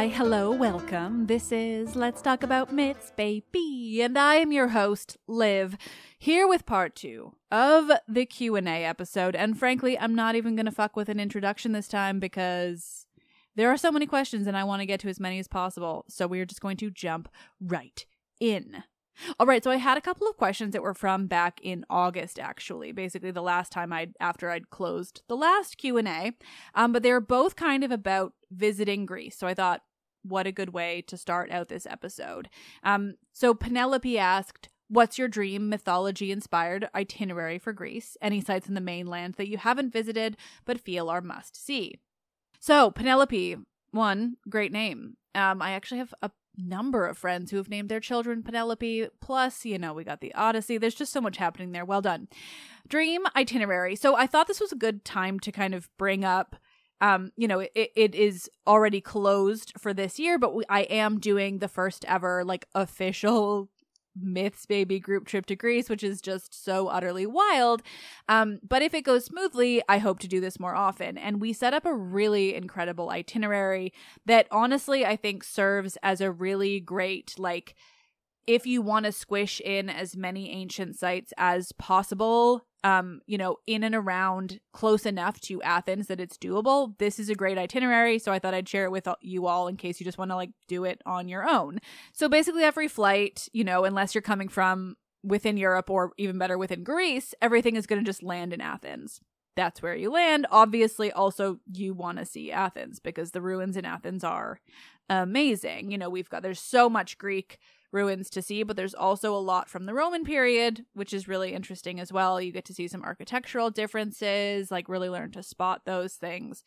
Why, hello, welcome. This is Let's Talk About Myths, baby, and I am your host, Liv, here with part two of the Q&A episode. And frankly, I'm not even going to fuck with an introduction this time because there are so many questions and I want to get to as many as possible. So we are just going to jump right in. All right, so I had a couple of questions that were from back in August, actually, basically the last time I after I'd closed the last Q and A, um, but they were both kind of about visiting Greece. So I thought, what a good way to start out this episode. Um, so Penelope asked, "What's your dream mythology inspired itinerary for Greece? Any sites in the mainland that you haven't visited but feel are must see?" So Penelope, one great name. Um, I actually have a number of friends who have named their children Penelope. Plus, you know, we got the Odyssey. There's just so much happening there. Well done. Dream itinerary. So I thought this was a good time to kind of bring up. Um, you know, it, it is already closed for this year, but we, I am doing the first ever like official Myths Baby group trip to Greece, which is just so utterly wild. Um, but if it goes smoothly, I hope to do this more often. And we set up a really incredible itinerary that honestly I think serves as a really great, like, if you want to squish in as many ancient sites as possible um, you know, in and around close enough to Athens that it's doable. This is a great itinerary, so I thought I'd share it with you all in case you just want to like do it on your own. So basically, every flight, you know, unless you're coming from within Europe or even better within Greece, everything is going to just land in Athens. That's where you land. Obviously, also you want to see Athens because the ruins in Athens are amazing. You know, we've got there's so much Greek ruins to see, but there's also a lot from the Roman period, which is really interesting as well. You get to see some architectural differences, like really learn to spot those things.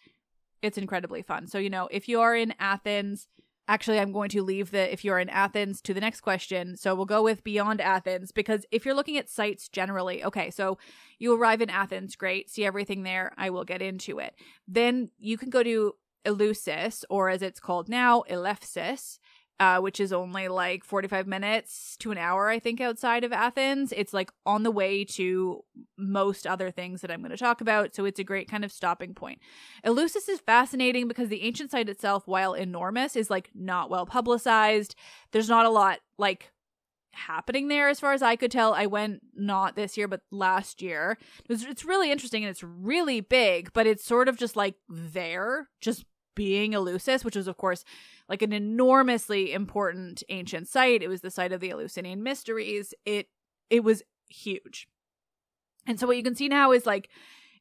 It's incredibly fun. So, you know, if you are in Athens, actually, I'm going to leave the if you're in Athens to the next question. So we'll go with beyond Athens because if you're looking at sites generally, okay, so you arrive in Athens, great, see everything there. I will get into it. Then you can go to Eleusis, or as it's called now, Elefsis uh, which is only like 45 minutes to an hour, I think, outside of Athens. It's like on the way to most other things that I'm going to talk about. So it's a great kind of stopping point. Eleusis is fascinating because the ancient site itself, while enormous, is like not well publicized. There's not a lot like happening there as far as I could tell. I went not this year, but last year. It was, it's really interesting and it's really big, but it's sort of just like there, just being Eleusis, which was, of course, like an enormously important ancient site. It was the site of the Eleusinian mysteries. It it was huge. And so what you can see now is like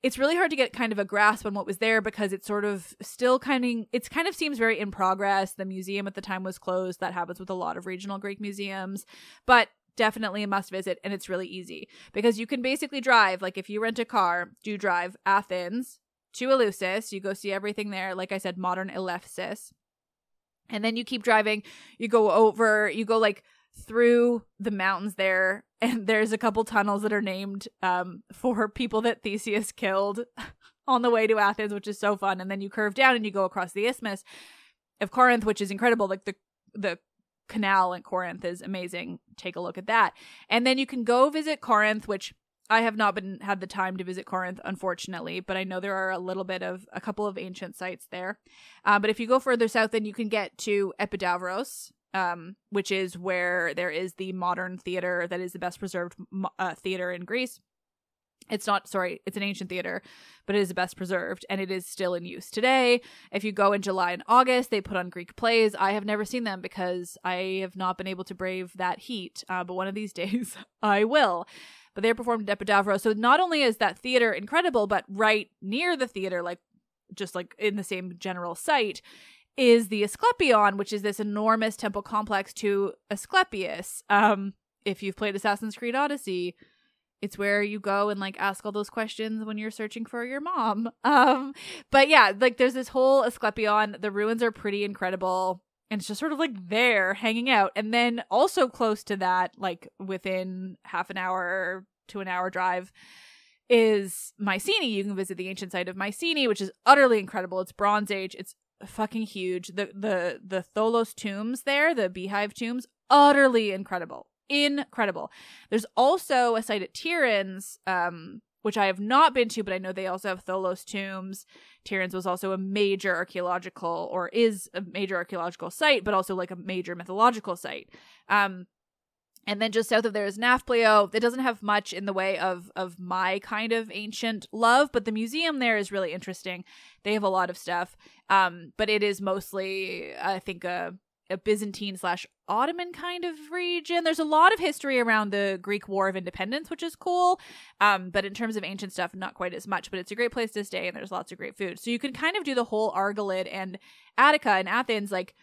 it's really hard to get kind of a grasp on what was there because it's sort of still kind of it's kind of seems very in progress. The museum at the time was closed. That happens with a lot of regional Greek museums. But definitely a must visit and it's really easy because you can basically drive like if you rent a car do drive athens to eleusis you go see everything there like i said modern eleusis and then you keep driving, you go over, you go like through the mountains there, and there's a couple tunnels that are named um, for people that Theseus killed on the way to Athens, which is so fun. And then you curve down and you go across the isthmus of Corinth, which is incredible. Like the the canal in Corinth is amazing. Take a look at that. And then you can go visit Corinth, which I have not been had the time to visit Corinth, unfortunately, but I know there are a little bit of a couple of ancient sites there. Uh, but if you go further south, then you can get to Epidavros, um, which is where there is the modern theater that is the best preserved uh, theater in Greece. It's not, sorry, it's an ancient theater, but it is the best preserved and it is still in use today. If you go in July and August, they put on Greek plays. I have never seen them because I have not been able to brave that heat, uh, but one of these days I will but they're performed at Epidavros. So not only is that theater incredible, but right near the theater, like just like in the same general site, is the Asclepion, which is this enormous temple complex to Asclepius. Um, if you've played Assassin's Creed Odyssey, it's where you go and like ask all those questions when you're searching for your mom. Um, but yeah, like there's this whole Asclepion. The ruins are pretty incredible and it's just sort of like there hanging out. And then also close to that like within half an hour to an hour drive is mycenae. You can visit the ancient site of mycenae which is utterly incredible. It's bronze age. It's fucking huge. The the the tholos tombs there the beehive tombs utterly incredible. Incredible. There's also a site at tiryns um which I have not been to, but I know they also have Tholos tombs. Tiryns was also a major archaeological, or is a major archaeological site, but also like a major mythological site. Um, and then just south of there is Nafplio. It doesn't have much in the way of of my kind of ancient love, but the museum there is really interesting. They have a lot of stuff, um, but it is mostly, I think, a, a Byzantine slash Ottoman kind of region. There's a lot of history around the Greek War of Independence, which is cool. Um, but in terms of ancient stuff, not quite as much. But it's a great place to stay, and there's lots of great food. So you can kind of do the whole Argolid and Attica and Athens like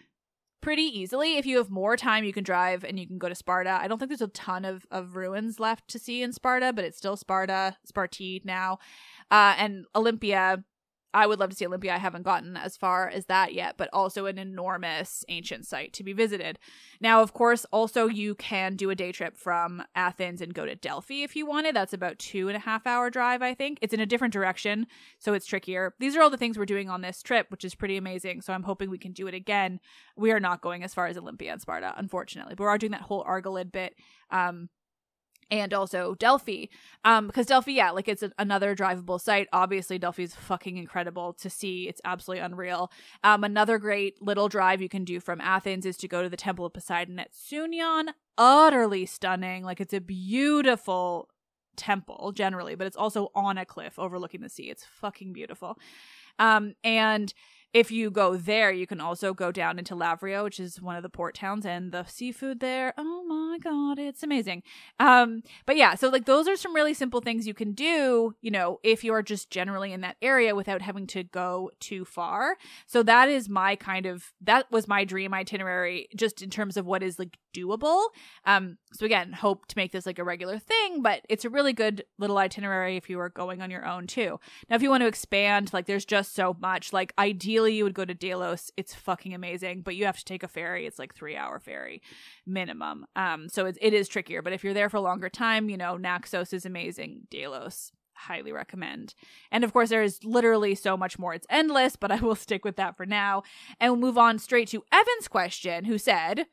pretty easily. If you have more time, you can drive and you can go to Sparta. I don't think there's a ton of, of ruins left to see in Sparta, but it's still Sparta, Sparti now. Uh, and Olympia, I would love to see Olympia. I haven't gotten as far as that yet, but also an enormous ancient site to be visited. Now, of course, also you can do a day trip from Athens and go to Delphi if you wanted. That's about two and a half hour drive, I think. It's in a different direction, so it's trickier. These are all the things we're doing on this trip, which is pretty amazing. So I'm hoping we can do it again. We are not going as far as Olympia and Sparta, unfortunately, but we are doing that whole Argolid bit. Um, and also Delphi. Um, because Delphi, yeah, like it's a, another drivable site. Obviously, Delphi's fucking incredible to see. It's absolutely unreal. Um, another great little drive you can do from Athens is to go to the Temple of Poseidon at Sunion. Utterly stunning. Like it's a beautiful temple generally, but it's also on a cliff overlooking the sea. It's fucking beautiful. Um, and if you go there, you can also go down into Lavrio, which is one of the port towns, and the seafood there. Oh my god, it's amazing. Um, but yeah, so like those are some really simple things you can do, you know, if you're just generally in that area without having to go too far. So that is my kind of that was my dream itinerary, just in terms of what is like doable. Um, so again, hope to make this like a regular thing, but it's a really good little itinerary if you are going on your own too. Now, if you want to expand, like there's just so much. Like ideally you would go to Delos. It's fucking amazing, but you have to take a ferry. It's like three hour ferry minimum. Um, so it, it is trickier. But if you're there for a longer time, you know, Naxos is amazing. Delos, highly recommend. And of course, there is literally so much more. It's endless, but I will stick with that for now. And we'll move on straight to Evan's question, who said,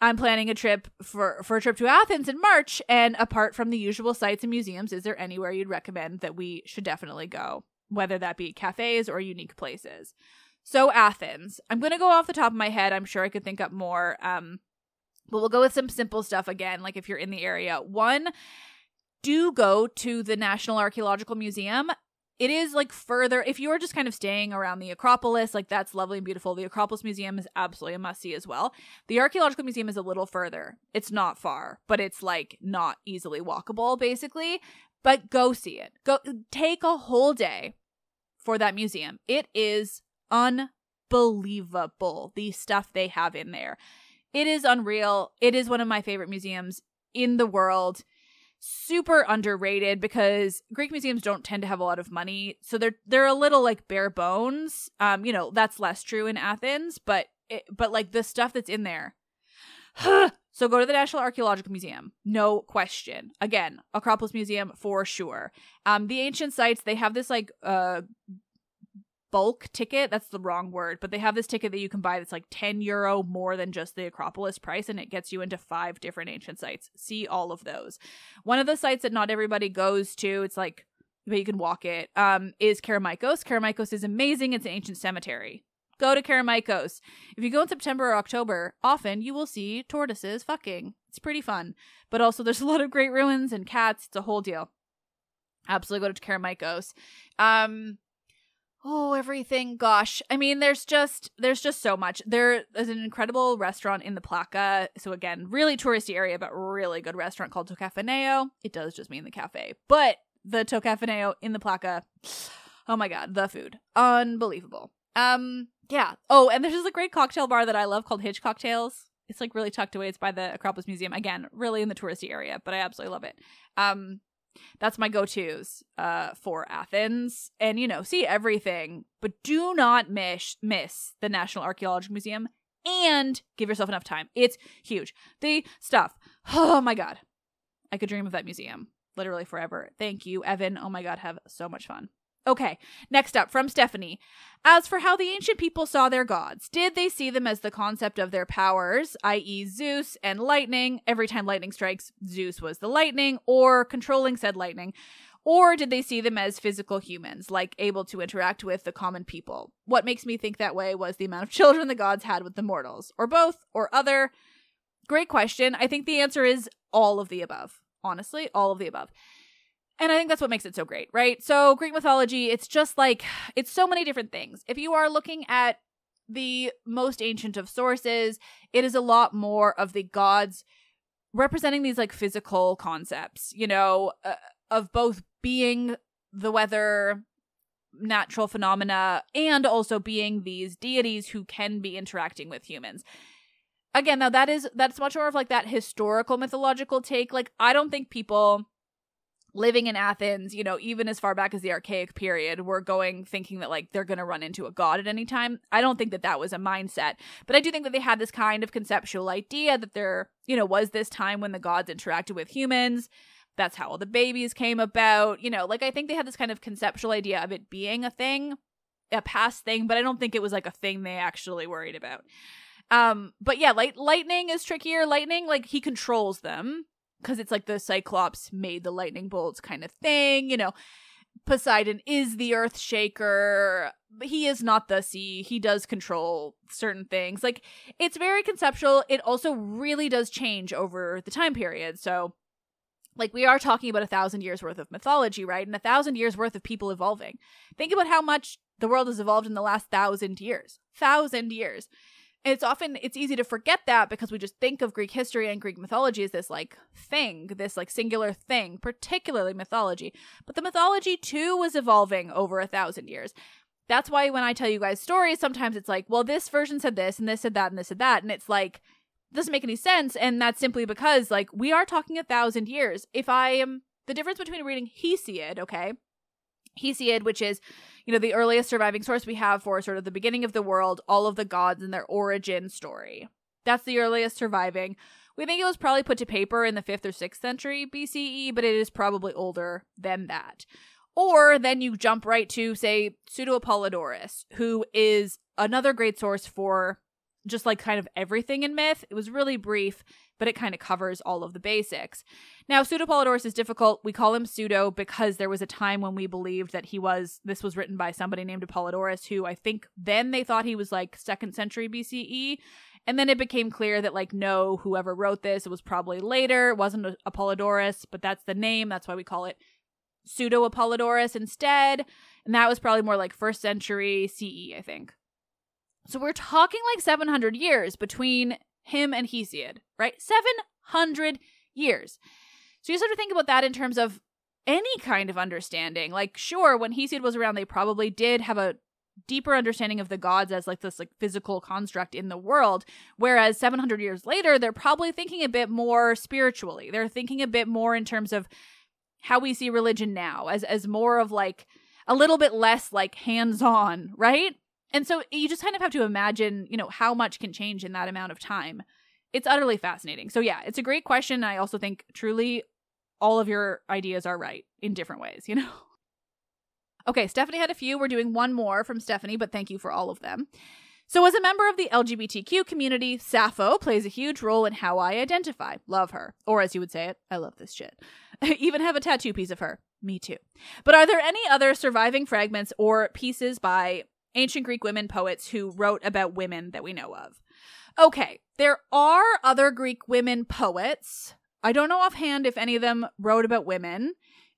I'm planning a trip for, for a trip to Athens in March, and apart from the usual sites and museums, is there anywhere you'd recommend that we should definitely go? whether that be cafes or unique places. So Athens. I'm going to go off the top of my head. I'm sure I could think up more. Um, but we'll go with some simple stuff again, like if you're in the area. One, do go to the National Archaeological Museum. It is like further, if you are just kind of staying around the Acropolis, like that's lovely and beautiful. The Acropolis Museum is absolutely a must see as well. The Archaeological Museum is a little further. It's not far, but it's like not easily walkable, basically but go see it. Go take a whole day for that museum. It is unbelievable the stuff they have in there. It is unreal. It is one of my favorite museums in the world. Super underrated because Greek museums don't tend to have a lot of money, so they're they're a little like bare bones. Um, you know that's less true in Athens, but it, but like the stuff that's in there, So go to the National Archaeological Museum, no question. Again, Acropolis Museum for sure. Um, the ancient sites they have this like uh bulk ticket. That's the wrong word, but they have this ticket that you can buy that's like 10 euro more than just the Acropolis price, and it gets you into five different ancient sites. See all of those. One of the sites that not everybody goes to, it's like but you can walk it, um, is Kerameikos. Kerameikos is amazing. It's an ancient cemetery go to Kerameikos. If you go in September or October, often you will see tortoises fucking. It's pretty fun. But also there's a lot of great ruins and cats. It's a whole deal. Absolutely go to Kerameikos. Um oh everything gosh i mean there's just there's just so much there is an incredible restaurant in the Plaka so again really touristy area but really good restaurant called tokafaneo it does just mean the cafe but the tokafaneo in the Plaka oh my god the food unbelievable um yeah. Oh, and there's just a great cocktail bar that I love called Hitch Cocktails. It's like really tucked away. It's by the Acropolis Museum. Again, really in the touristy area, but I absolutely love it. Um, that's my go-tos uh for Athens. And you know, see everything, but do not miss miss the National Archaeological Museum and give yourself enough time. It's huge. The stuff. Oh my god. I could dream of that museum literally forever. Thank you, Evan. Oh my god, have so much fun. Okay, next up from Stephanie. As for how the ancient people saw their gods, did they see them as the concept of their powers, i.e., Zeus and lightning? Every time lightning strikes, Zeus was the lightning, or controlling said lightning. Or did they see them as physical humans, like able to interact with the common people? What makes me think that way was the amount of children the gods had with the mortals, or both, or other. Great question. I think the answer is all of the above. Honestly, all of the above. And I think that's what makes it so great, right? So, Greek mythology, it's just like, it's so many different things. If you are looking at the most ancient of sources, it is a lot more of the gods representing these like physical concepts, you know, uh, of both being the weather, natural phenomena, and also being these deities who can be interacting with humans. Again, now that is that's much more of like that historical mythological take. Like I don't think people living in Athens, you know, even as far back as the archaic period, were going thinking that like they're going to run into a god at any time. I don't think that that was a mindset, but I do think that they had this kind of conceptual idea that there, you know, was this time when the gods interacted with humans that's how all the babies came about. You know, like I think they had this kind of conceptual idea of it being a thing, a past thing, but I don't think it was like a thing they actually worried about. Um, but yeah, light lightning is trickier. Lightning, like he controls them because it's like the Cyclops made the lightning bolts kind of thing. You know, Poseidon is the earth shaker. He is not the sea. He does control certain things. Like it's very conceptual. It also really does change over the time period. So like we are talking about a thousand years worth of mythology, right? And a thousand years worth of people evolving. Think about how much the world has evolved in the last thousand years. Thousand years. And it's often it's easy to forget that because we just think of Greek history and Greek mythology as this like thing, this like singular thing, particularly mythology. But the mythology too was evolving over a thousand years. That's why when I tell you guys stories, sometimes it's like, well, this version said this and this said that and this said that. And it's like doesn't make any sense and that's simply because like we are talking a thousand years if i am the difference between reading hesiod okay hesiod which is you know the earliest surviving source we have for sort of the beginning of the world all of the gods and their origin story. That's the earliest surviving. We think it was probably put to paper in the 5th or 6th century bce but it is probably older than that. Or then you jump right to say pseudo apollodorus who is another great source for just like kind of everything in myth. It was really brief, but it kind of covers all of the basics. Now, Pseudo-Apollodorus is difficult. We call him pseudo because there was a time when we believed that he was, this was written by somebody named Apollodorus, who I think then they thought he was like second century BCE. And then it became clear that, like, no, whoever wrote this, it was probably later. It wasn't Apollodorus, but that's the name. That's why we call it Pseudo Apollodorus instead. And that was probably more like first century CE, I think. So we're talking like 700 years between him and Hesiod, right? 700 years. So you sort of think about that in terms of any kind of understanding. Like, sure, when Hesiod was around, they probably did have a deeper understanding of the gods as like this like physical construct in the world whereas 700 years later they're probably thinking a bit more spiritually they're thinking a bit more in terms of how we see religion now as as more of like a little bit less like hands on right and so you just kind of have to imagine, you know, how much can change in that amount of time. It's utterly fascinating. So yeah, it's a great question. I also think truly all of your ideas are right in different ways, you know. Okay, Stephanie had a few. We're doing one more from Stephanie, but thank you for all of them. So, as a member of the LGBTQ community, Sappho plays a huge role in how I identify. Love her. Or, as you would say it, I love this shit. I even have a tattoo piece of her. Me too. But are there any other surviving fragments or pieces by ancient Greek women poets who wrote about women that we know of. Okay, there are other Greek women poets. I don't know offhand if any of them wrote about women.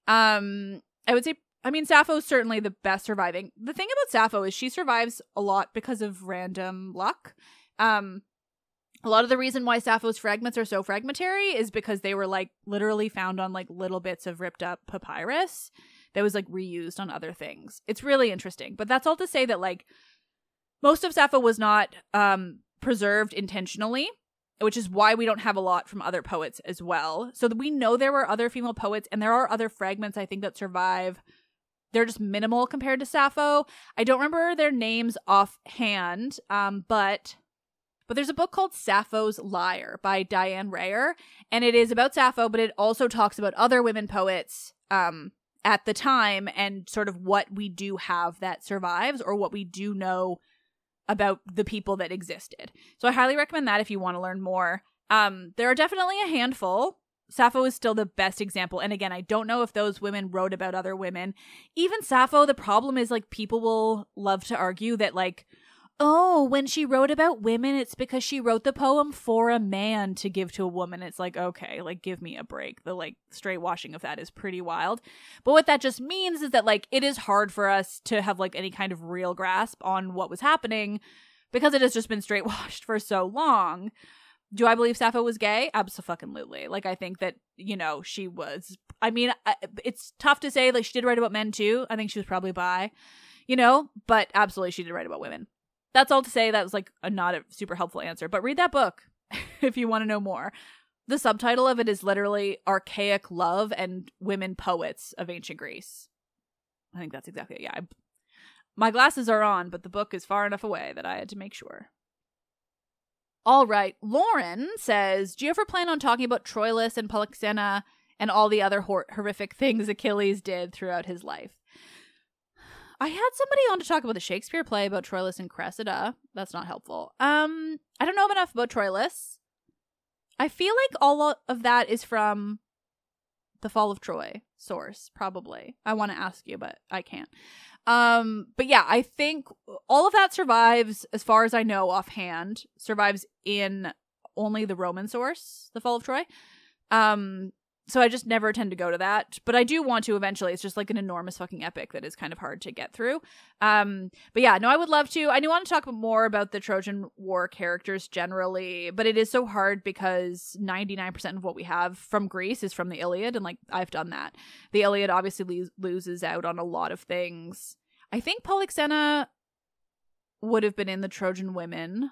Um, I would say, I mean, Sappho is certainly the best surviving. The thing about Sappho is she survives a lot because of random luck. Um, a lot of the reason why Sappho's fragments are so fragmentary is because they were like literally found on like little bits of ripped up papyrus that was like reused on other things. It's really interesting. But that's all to say that like most of Sappho was not um preserved intentionally, which is why we don't have a lot from other poets as well. So we know there were other female poets and there are other fragments I think that survive. They're just minimal compared to Sappho. I don't remember their names offhand, um, but but there's a book called Sappho's Lyre by Diane Rayor, and it is about Sappho, but it also talks about other women poets um, at the time and sort of what we do have that survives or what we do know about the people that existed. So I highly recommend that if you want to learn more. Um, there are definitely a handful Sappho is still the best example. And again, I don't know if those women wrote about other women. Even Sappho, the problem is like people will love to argue that like oh, when she wrote about women, it's because she wrote the poem for a man to give to a woman. It's like, okay, like give me a break. The like straight washing of that is pretty wild. But what that just means is that like it is hard for us to have like any kind of real grasp on what was happening because it has just been straight washed for so long. Do I believe Sappho was gay? Absolutely. Like I think that, you know, she was I mean, it's tough to say like she did write about men too. I think she was probably bi, you know, but absolutely she did write about women that's all to say that was like a not a super helpful answer but read that book if you want to know more. The subtitle of it is literally archaic love and women poets of ancient greece. I think that's exactly it yeah I, my glasses are on but the book is far enough away that i had to make sure. All right lauren says do you ever plan on talking about troilus and polyxena and all the other hor- horrific things achilles did throughout his life I had somebody on to talk about the Shakespeare play about Troilus and Cressida. That's not helpful. Um, I don't know enough about Troilus. I feel like all of that is from the Fall of Troy source, probably. I want to ask you, but I can't. Um, but yeah, I think all of that survives, as far as I know offhand, survives in only the Roman source, the Fall of Troy. Um, so I just never tend to go to that, but I do want to eventually. It's just like an enormous fucking epic that is kind of hard to get through. Um, but yeah, no, I would love to. I do want to talk more about the Trojan War characters generally, but it is so hard because 99% of what we have from Greece is from the Iliad, and like I've done that. The Iliad obviously lo- loses out on a lot of things. I think Polyxena would have been in the Trojan women.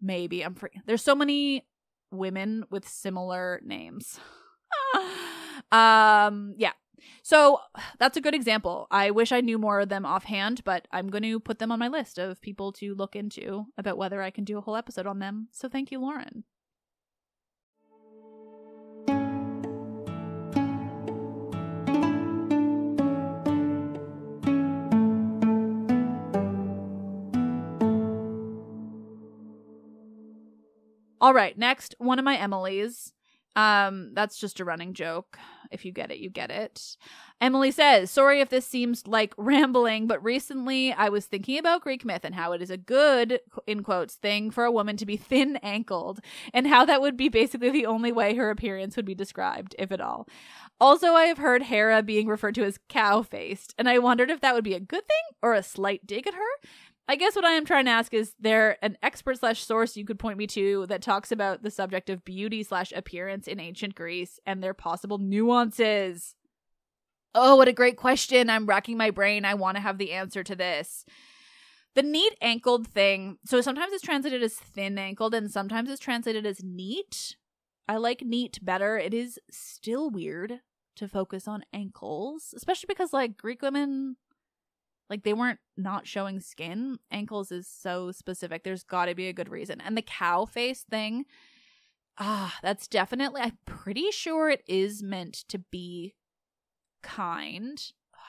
Maybe I'm free. There's so many women with similar names. um, yeah. So that's a good example. I wish I knew more of them offhand, but I'm going to put them on my list of people to look into about whether I can do a whole episode on them. So thank you, Lauren. All right, next, one of my Emily's. Um, that's just a running joke. If you get it, you get it. Emily says, Sorry if this seems like rambling, but recently I was thinking about Greek myth and how it is a good, in quotes, thing for a woman to be thin ankled, and how that would be basically the only way her appearance would be described, if at all. Also, I have heard Hera being referred to as cow faced, and I wondered if that would be a good thing or a slight dig at her. I guess what I am trying to ask is there an expert slash source you could point me to that talks about the subject of beauty slash appearance in ancient Greece and their possible nuances? Oh, what a great question. I'm racking my brain. I want to have the answer to this. The neat ankled thing, so sometimes it's translated as thin ankled and sometimes it's translated as neat. I like neat better. It is still weird to focus on ankles, especially because like Greek women like they weren't not showing skin. Ankles is so specific. There's got to be a good reason. And the cow face thing, ah, that's definitely I'm pretty sure it is meant to be kind.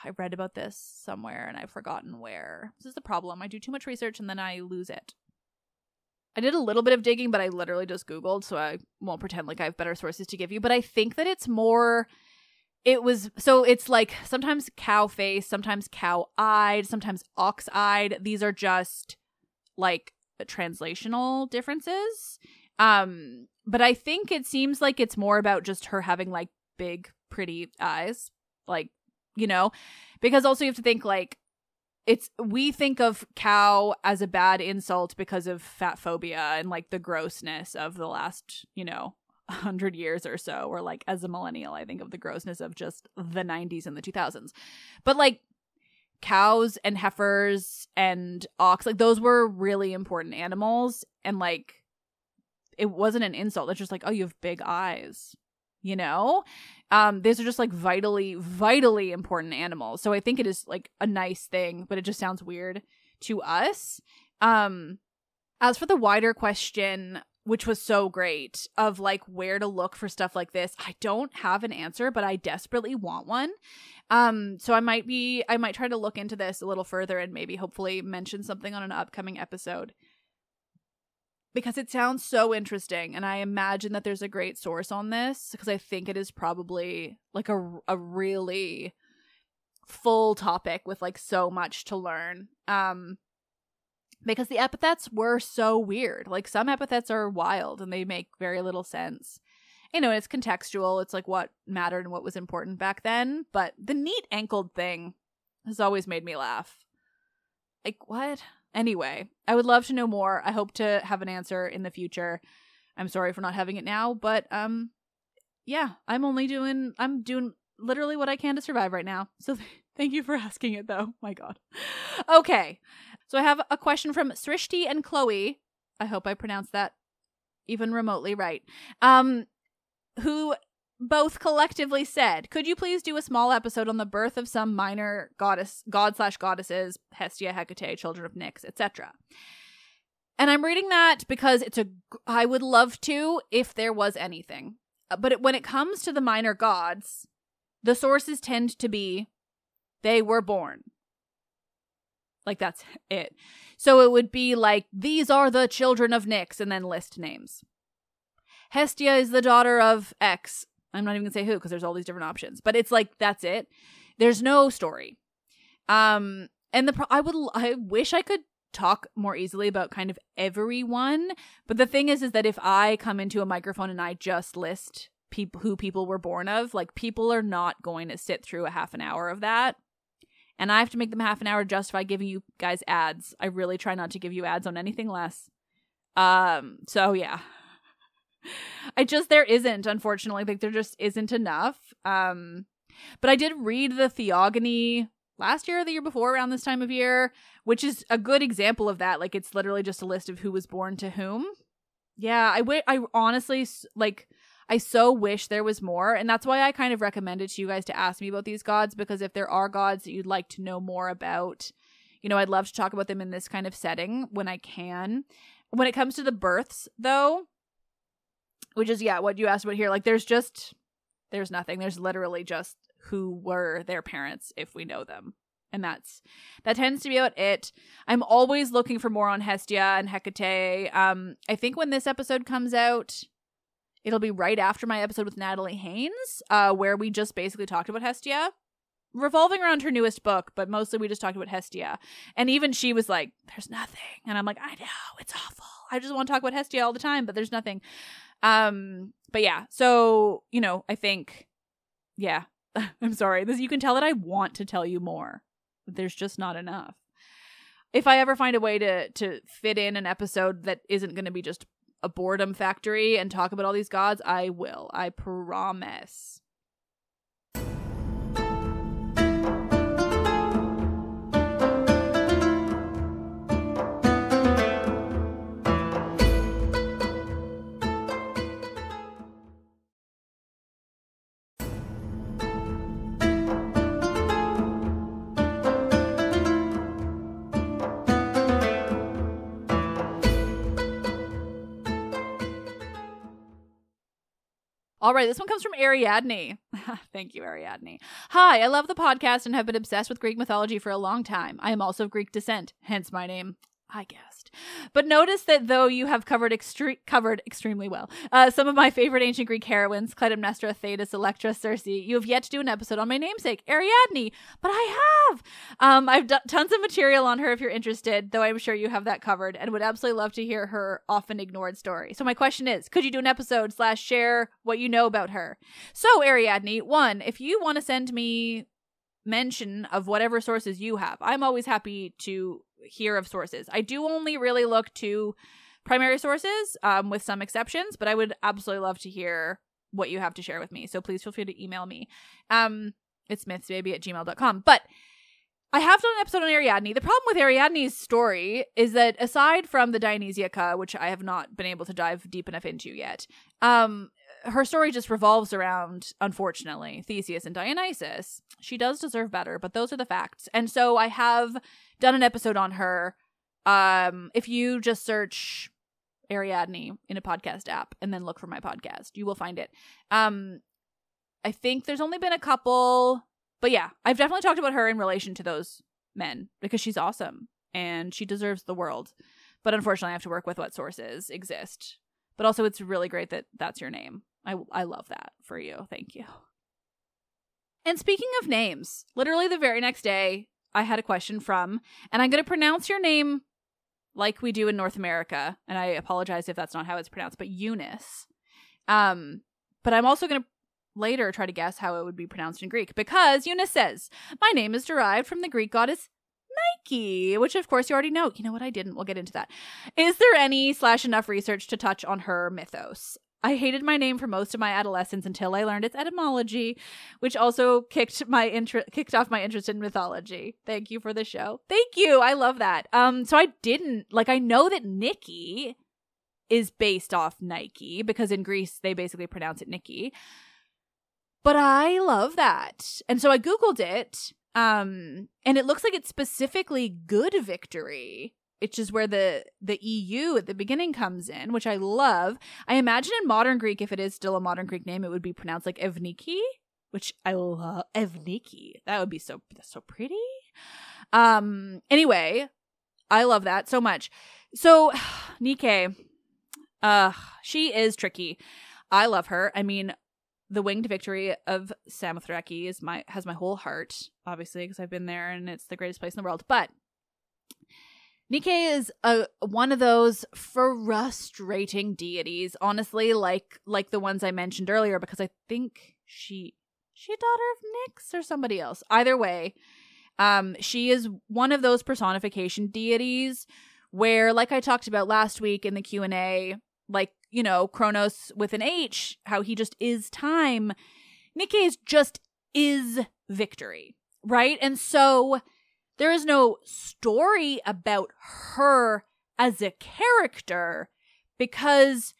I read about this somewhere and I've forgotten where. This is the problem. I do too much research and then I lose it. I did a little bit of digging, but I literally just Googled, so I won't pretend like I have better sources to give you. But I think that it's more it was so it's like sometimes cow face, sometimes cow eyed, sometimes ox eyed. These are just like translational differences. Um, but I think it seems like it's more about just her having like big, pretty eyes. Like, you know, because also you have to think like it's we think of cow as a bad insult because of fat phobia and like the grossness of the last, you know, hundred years or so, or like as a millennial, I think of the grossness of just the 90s and the 2000s. But like cows and heifers and ox, like those were really important animals. And like it wasn't an insult. It's just like, oh, you have big eyes, you know? Um, these are just like vitally, vitally important animals. So I think it is like a nice thing, but it just sounds weird to us. Um, as for the wider question, which was so great of like where to look for stuff like this. I don't have an answer, but I desperately want one. Um so I might be I might try to look into this a little further and maybe hopefully mention something on an upcoming episode. because it sounds so interesting and I imagine that there's a great source on this because I think it is probably like a a really full topic with like so much to learn. Um because the epithets were so weird. Like some epithets are wild and they make very little sense. You know, it's contextual. It's like what mattered and what was important back then. But the neat ankled thing has always made me laugh. Like, what? Anyway, I would love to know more. I hope to have an answer in the future. I'm sorry for not having it now, but um yeah, I'm only doing I'm doing literally what I can to survive right now. So thank you for asking it though. My god. Okay. So I have a question from Srishti and Chloe. I hope I pronounced that even remotely right. Um who both collectively said, "Could you please do a small episode on the birth of some minor goddess, god slash goddesses, Hestia, Hecate, children of Nyx, etc." And I'm reading that because it's a. I would love to if there was anything, uh, but it, when it comes to the minor gods, the sources tend to be they were born. Like that's it. So it would be like these are the children of Nyx, and then list names. Hestia is the daughter of X. I'm not even gonna say who because there's all these different options. But it's like that's it. There's no story. Um, and the pro- I would I wish I could talk more easily about kind of everyone. But the thing is, is that if I come into a microphone and I just list people who people were born of, like people are not going to sit through a half an hour of that. And I have to make them half an hour justify giving you guys ads. I really try not to give you ads on anything less. Um, so yeah. I just there isn't, unfortunately. Like there just isn't enough. Um but I did read the Theogony last year or the year before around this time of year, which is a good example of that. Like it's literally just a list of who was born to whom. Yeah, I w- I honestly like I so wish there was more, and that's why I kind of recommended to you guys to ask me about these gods because if there are gods that you'd like to know more about, you know, I'd love to talk about them in this kind of setting when I can. When it comes to the births, though, which is yeah, what you asked about here, like there's just there's nothing. There's literally just who were their parents if we know them. And that's that tends to be about it. I'm always looking for more on Hestia and Hecate. Um, I think when this episode comes out, it'll be right after my episode with Natalie Haynes, uh, where we just basically talked about Hestia, revolving around her newest book, but mostly we just talked about Hestia. And even she was like, "There's nothing," and I'm like, "I know it's awful. I just want to talk about Hestia all the time, but there's nothing." Um, but yeah, so you know, I think, yeah, I'm sorry. This you can tell that I want to tell you more. But there's just not enough. If I ever find a way to to fit in an episode that isn't going to be just a boredom factory and talk about all these gods, I will. I promise. All right, this one comes from Ariadne. Thank you, Ariadne. Hi, I love the podcast and have been obsessed with Greek mythology for a long time. I am also of Greek descent, hence my name. I guessed. But notice that though you have covered extre- covered extremely well uh, some of my favorite ancient Greek heroines, Clytemnestra, Thetis, Electra, Circe, you have yet to do an episode on my namesake, Ariadne. But I have. Um, I've done tons of material on her if you're interested, though I'm sure you have that covered, and would absolutely love to hear her often ignored story. So my question is, could you do an episode slash share what you know about her? So Ariadne, one, if you want to send me mention of whatever sources you have. I'm always happy to hear of sources. I do only really look to primary sources, um, with some exceptions, but I would absolutely love to hear what you have to share with me. So please feel free to email me. Um, it's mythsbaby at gmail.com. But I have done an episode on Ariadne. The problem with Ariadne's story is that aside from the Dionysiaca, which I have not been able to dive deep enough into yet, um, her story just revolves around, unfortunately, Theseus and Dionysus. She does deserve better, but those are the facts. And so I have done an episode on her. Um, if you just search Ariadne in a podcast app and then look for my podcast, you will find it. Um, I think there's only been a couple, but yeah, I've definitely talked about her in relation to those men because she's awesome and she deserves the world. but unfortunately, I have to work with what sources exist. But also, it's really great that that's your name. I I love that for you. Thank you. And speaking of names, literally the very next day, I had a question from, and I'm going to pronounce your name like we do in North America, and I apologize if that's not how it's pronounced, but Eunice. Um, but I'm also going to later try to guess how it would be pronounced in Greek because Eunice says, My name is derived from the Greek goddess Nike, which of course you already know. You know what? I didn't. We'll get into that. Is there any slash enough research to touch on her mythos? I hated my name for most of my adolescence until I learned its etymology, which also kicked my interest kicked off my interest in mythology. Thank you for the show. Thank you. I love that. Um so I didn't like I know that Nikki is based off Nike because in Greece they basically pronounce it Nikki. But I love that. And so I googled it um and it looks like it's specifically good victory which is where the the EU at the beginning comes in, which I love. I imagine in modern Greek, if it is still a modern Greek name, it would be pronounced like Evniki, which I love. Evniki, that would be so so pretty. Um. Anyway, I love that so much. So, Nike, uh, she is tricky. I love her. I mean, the winged victory of Samothraki is my has my whole heart, obviously, because I've been there and it's the greatest place in the world. But Nike is a one of those frustrating deities, honestly, like like the ones I mentioned earlier, because I think she she a daughter of Nyx or somebody else. Either way, um, she is one of those personification deities where, like I talked about last week in the Q and A, like you know Kronos with an H, how he just is time. Nike is just is victory, right? And so there is no story about her as a character because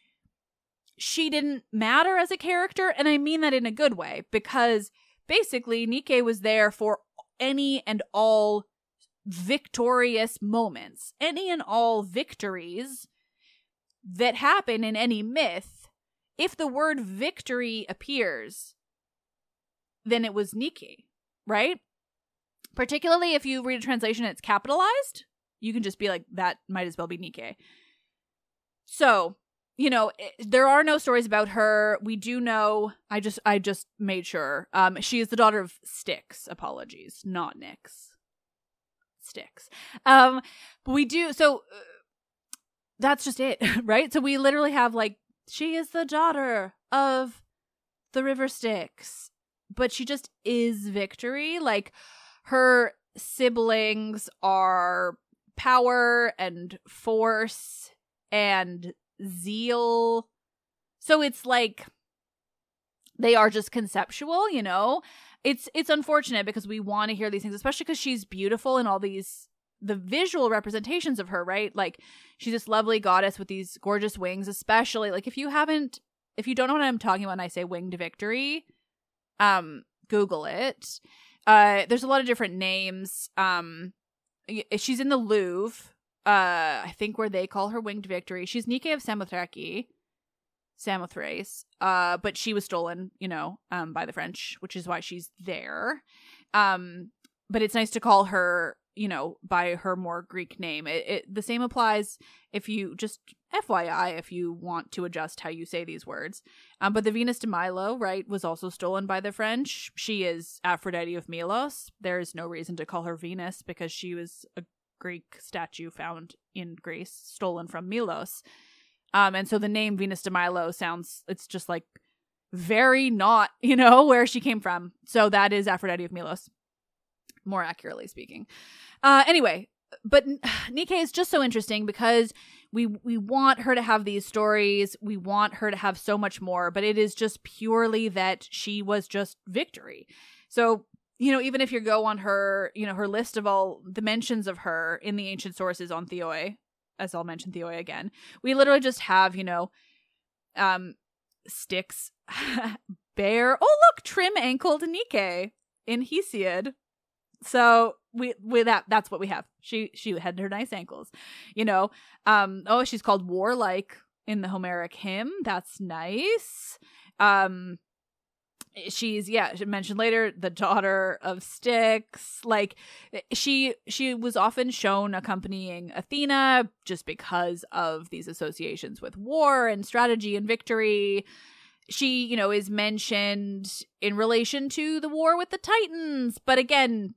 she didn't matter as a character. And I mean that in a good way because basically Nike was there for any and all victorious moments, any and all victories that happen in any myth. If the word victory appears, then it was Nike, right? Particularly if you read a translation it's capitalized, you can just be like, that might as well be Nike. So, you know, it, eh, there are no stories about her. We do know. I just, I just made sure. Um, she is the daughter of Styx. Apologies, not Nyx. Styx. Um, but we do. So uh, that's just it, right? So we literally have like she is the daughter of the River Styx, but she just is Victory. Like her siblings are power and force and zeal. So it's like they are just conceptual, you know? It's it's unfortunate because we want to hear these things, especially because she's beautiful and all these the visual representations of her, right? Like she's this lovely goddess with these gorgeous wings, especially like if you haven't if you don't know what I'm talking about and I say winged victory, um, Google it. Uh, there's a lot of different names. Um, she's in the Louvre. Uh, I think where they call her Winged Victory. She's Nike of Samothraki, Samothrace. Uh, but she was stolen, you know, um, by the French, which is why she's there. Um, but it's nice to call her you know, by her more Greek name. It, it, the same applies if you just FYI if you want to adjust how you say these words. Um, but the Venus de Milo, right, was also stolen by the French. She is Aphrodite of Milos. There is no reason to call her Venus because she was a Greek statue found in Greece, stolen from Milos. Um, and so the name Venus de Milo sounds it's just like very not, you know, where she came from. So that is Aphrodite of Milos more accurately speaking. Uh, anyway, but Nike is just so interesting because we we want her to have these stories. We want her to have so much more, but it is just purely that she was just victory. So you know, even if you go on her, you know, her list of all the mentions of her in the ancient sources on Theoi, as I'll mention Theoi again, we literally just have, you know, um, Styx, bear. Oh, look, trim ankled Nike in Hesiod. So we with that that's what we have. She she had her nice ankles. You know. Um oh she's called warlike in the Homeric hymn. That's nice. Um she's yeah she mentioned later the daughter of styx like she she was often shown accompanying athena just because of these associations with war and strategy and victory she you know is mentioned in relation to the war with the titans but again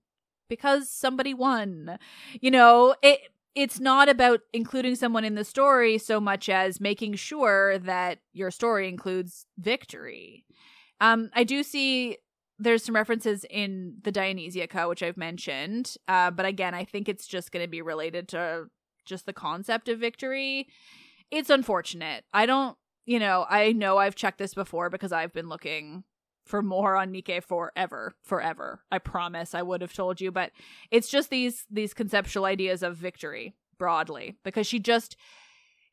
because somebody won you know it it's not about including someone in the story so much as making sure that your story includes victory um, I do see there's some references in the Dionysiaca, which I've mentioned. Uh, but again, I think it's just going to be related to just the concept of victory. It's unfortunate. I don't, you know, I know I've checked this before because I've been looking for more on Nike forever, forever. I promise I would have told you, but it's just these these conceptual ideas of victory broadly because she just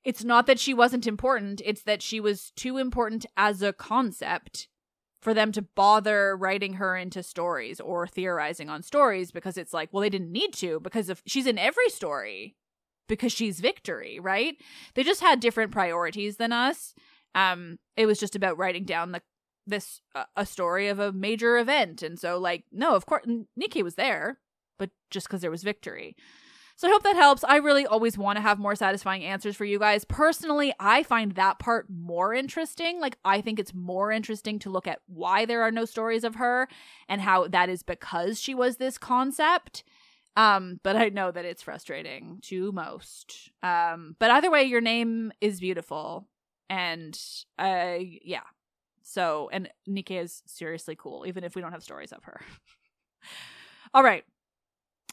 it's not that she wasn't important, it's that she was too important as a concept for them to bother writing her into stories or theorizing on stories because it's like, well, they didn't need to because if she's in every story because she's victory, right? They just had different priorities than us. Um, it was just about writing down the this uh, a story of a major event, and so like, no, of course, Nike was there, but just because there was victory. So I hope that helps. I really always want to have more satisfying answers for you guys. Personally, I find that part more interesting. Like, I think it's more interesting to look at why there are no stories of her and how that is because she was this concept. Um, but I know that it's frustrating to most. Um, but either way, your name is beautiful. And uh yeah. So and Nike is seriously cool, even if we don't have stories of her. All right.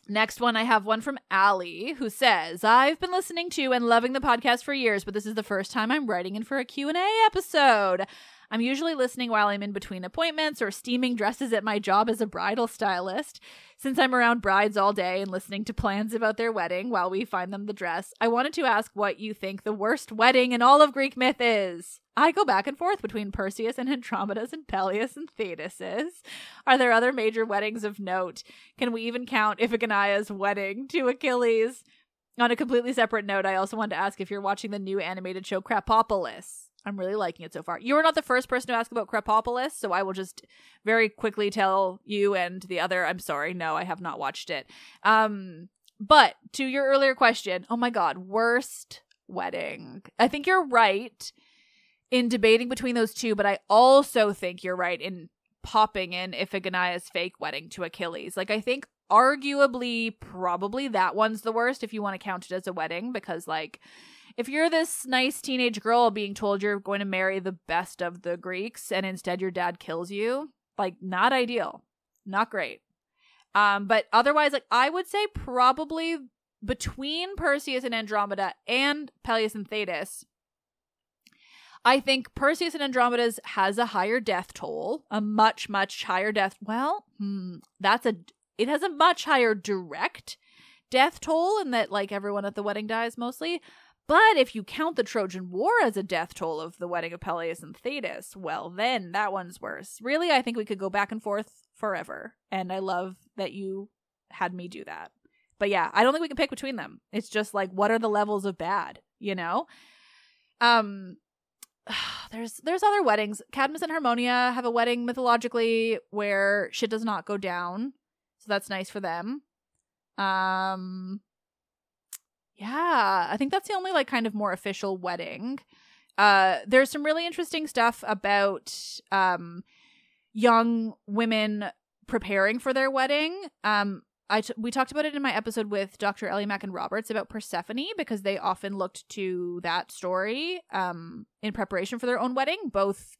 Next one, I have one from Allie who says, I've been listening to and loving the podcast for years, but this is the first time I'm writing in for a Q&A episode. I'm usually listening while I'm in between appointments or steaming dresses at my job as a bridal stylist. Since I'm around brides all day and listening to plans about their wedding while we find them the dress, I wanted to ask what you think the worst wedding in all of Greek myth is. I go back and forth between Perseus and Andromeda's and Peleus and Thetis's. Are there other major weddings of note? Can we even count Iphigenia's wedding to Achilles? On a completely separate note, I also wanted to ask if you're watching the new animated show Krapopolis. I'm really liking it so far. You are not the first person to ask about Krapopolis, so I will just very quickly tell you and the other. I'm sorry, no, I have not watched it. Um, but to your earlier question, oh my god, worst wedding. I think you're right in debating between those two, but I also think you're right in popping in Iphigenia's fake wedding to Achilles. Like I think arguably probably that one's the worst if you want to count it as a wedding because like if you're this nice teenage girl being told you're going to marry the best of the Greeks and instead your dad kills you, like not ideal. Not great. Um, but otherwise, like I would say probably between Perseus and Andromeda and Peleus and Thetis, I think Perseus and Andromeda's has a higher death toll, a much, much higher death. Well, hmm, that's a, it has a much higher direct death toll in that like everyone at the wedding dies mostly. But if you count the Trojan War as a death toll of the wedding of Peleus and Thetis, well, then that one's worse. Really, I think we could go back and forth forever. And I love that you had me do that. But yeah, I don't think we can pick between them. It's just like, what are the levels of bad, you know? Um, there's there's other weddings. Cadmus and Harmonia have a wedding mythologically where shit does not go down. So that's nice for them. Um yeah, I think that's the only like kind of more official wedding. Uh there's some really interesting stuff about um young women preparing for their wedding. Um I t- we talked about it in my episode with Dr. Ellie Mackin Roberts about Persephone because they often looked to that story um in preparation for their own wedding, both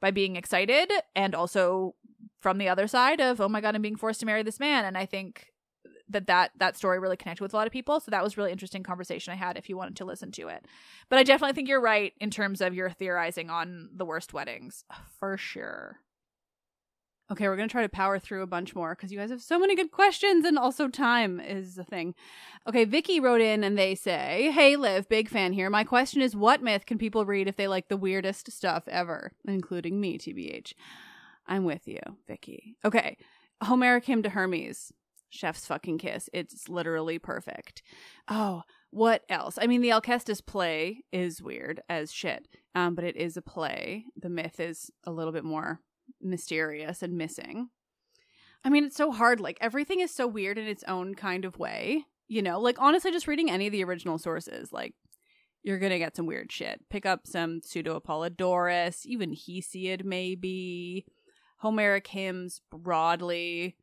by being excited and also from the other side of oh my god, I'm being forced to marry this man and I think that that that story really connected with a lot of people so that was really interesting conversation i had if you wanted to listen to it but i definitely think you're right in terms of your theorizing on the worst weddings for sure Okay, we're going to try to power through a bunch more because you guys have so many good questions and also time is a thing. Okay, Vicky wrote in and they say, Hey, Liv, big fan here. My question is what myth can people read if they like the weirdest stuff ever, including me, TBH? I'm with you, Vicky. Okay, Homeric hymn to Hermes chef's fucking kiss. It's literally perfect. Oh, what else? I mean, the Alcestis play is weird as shit, um, but it is a play. The myth is a little bit more mysterious and missing. I mean, it's so hard. Like everything is so weird in its own kind of way. You know, like honestly, just reading any of the original sources, like you're gonna get some weird shit. Pick up some pseudo Apollodorus, even Hesiod, maybe. Homeric hymns broadly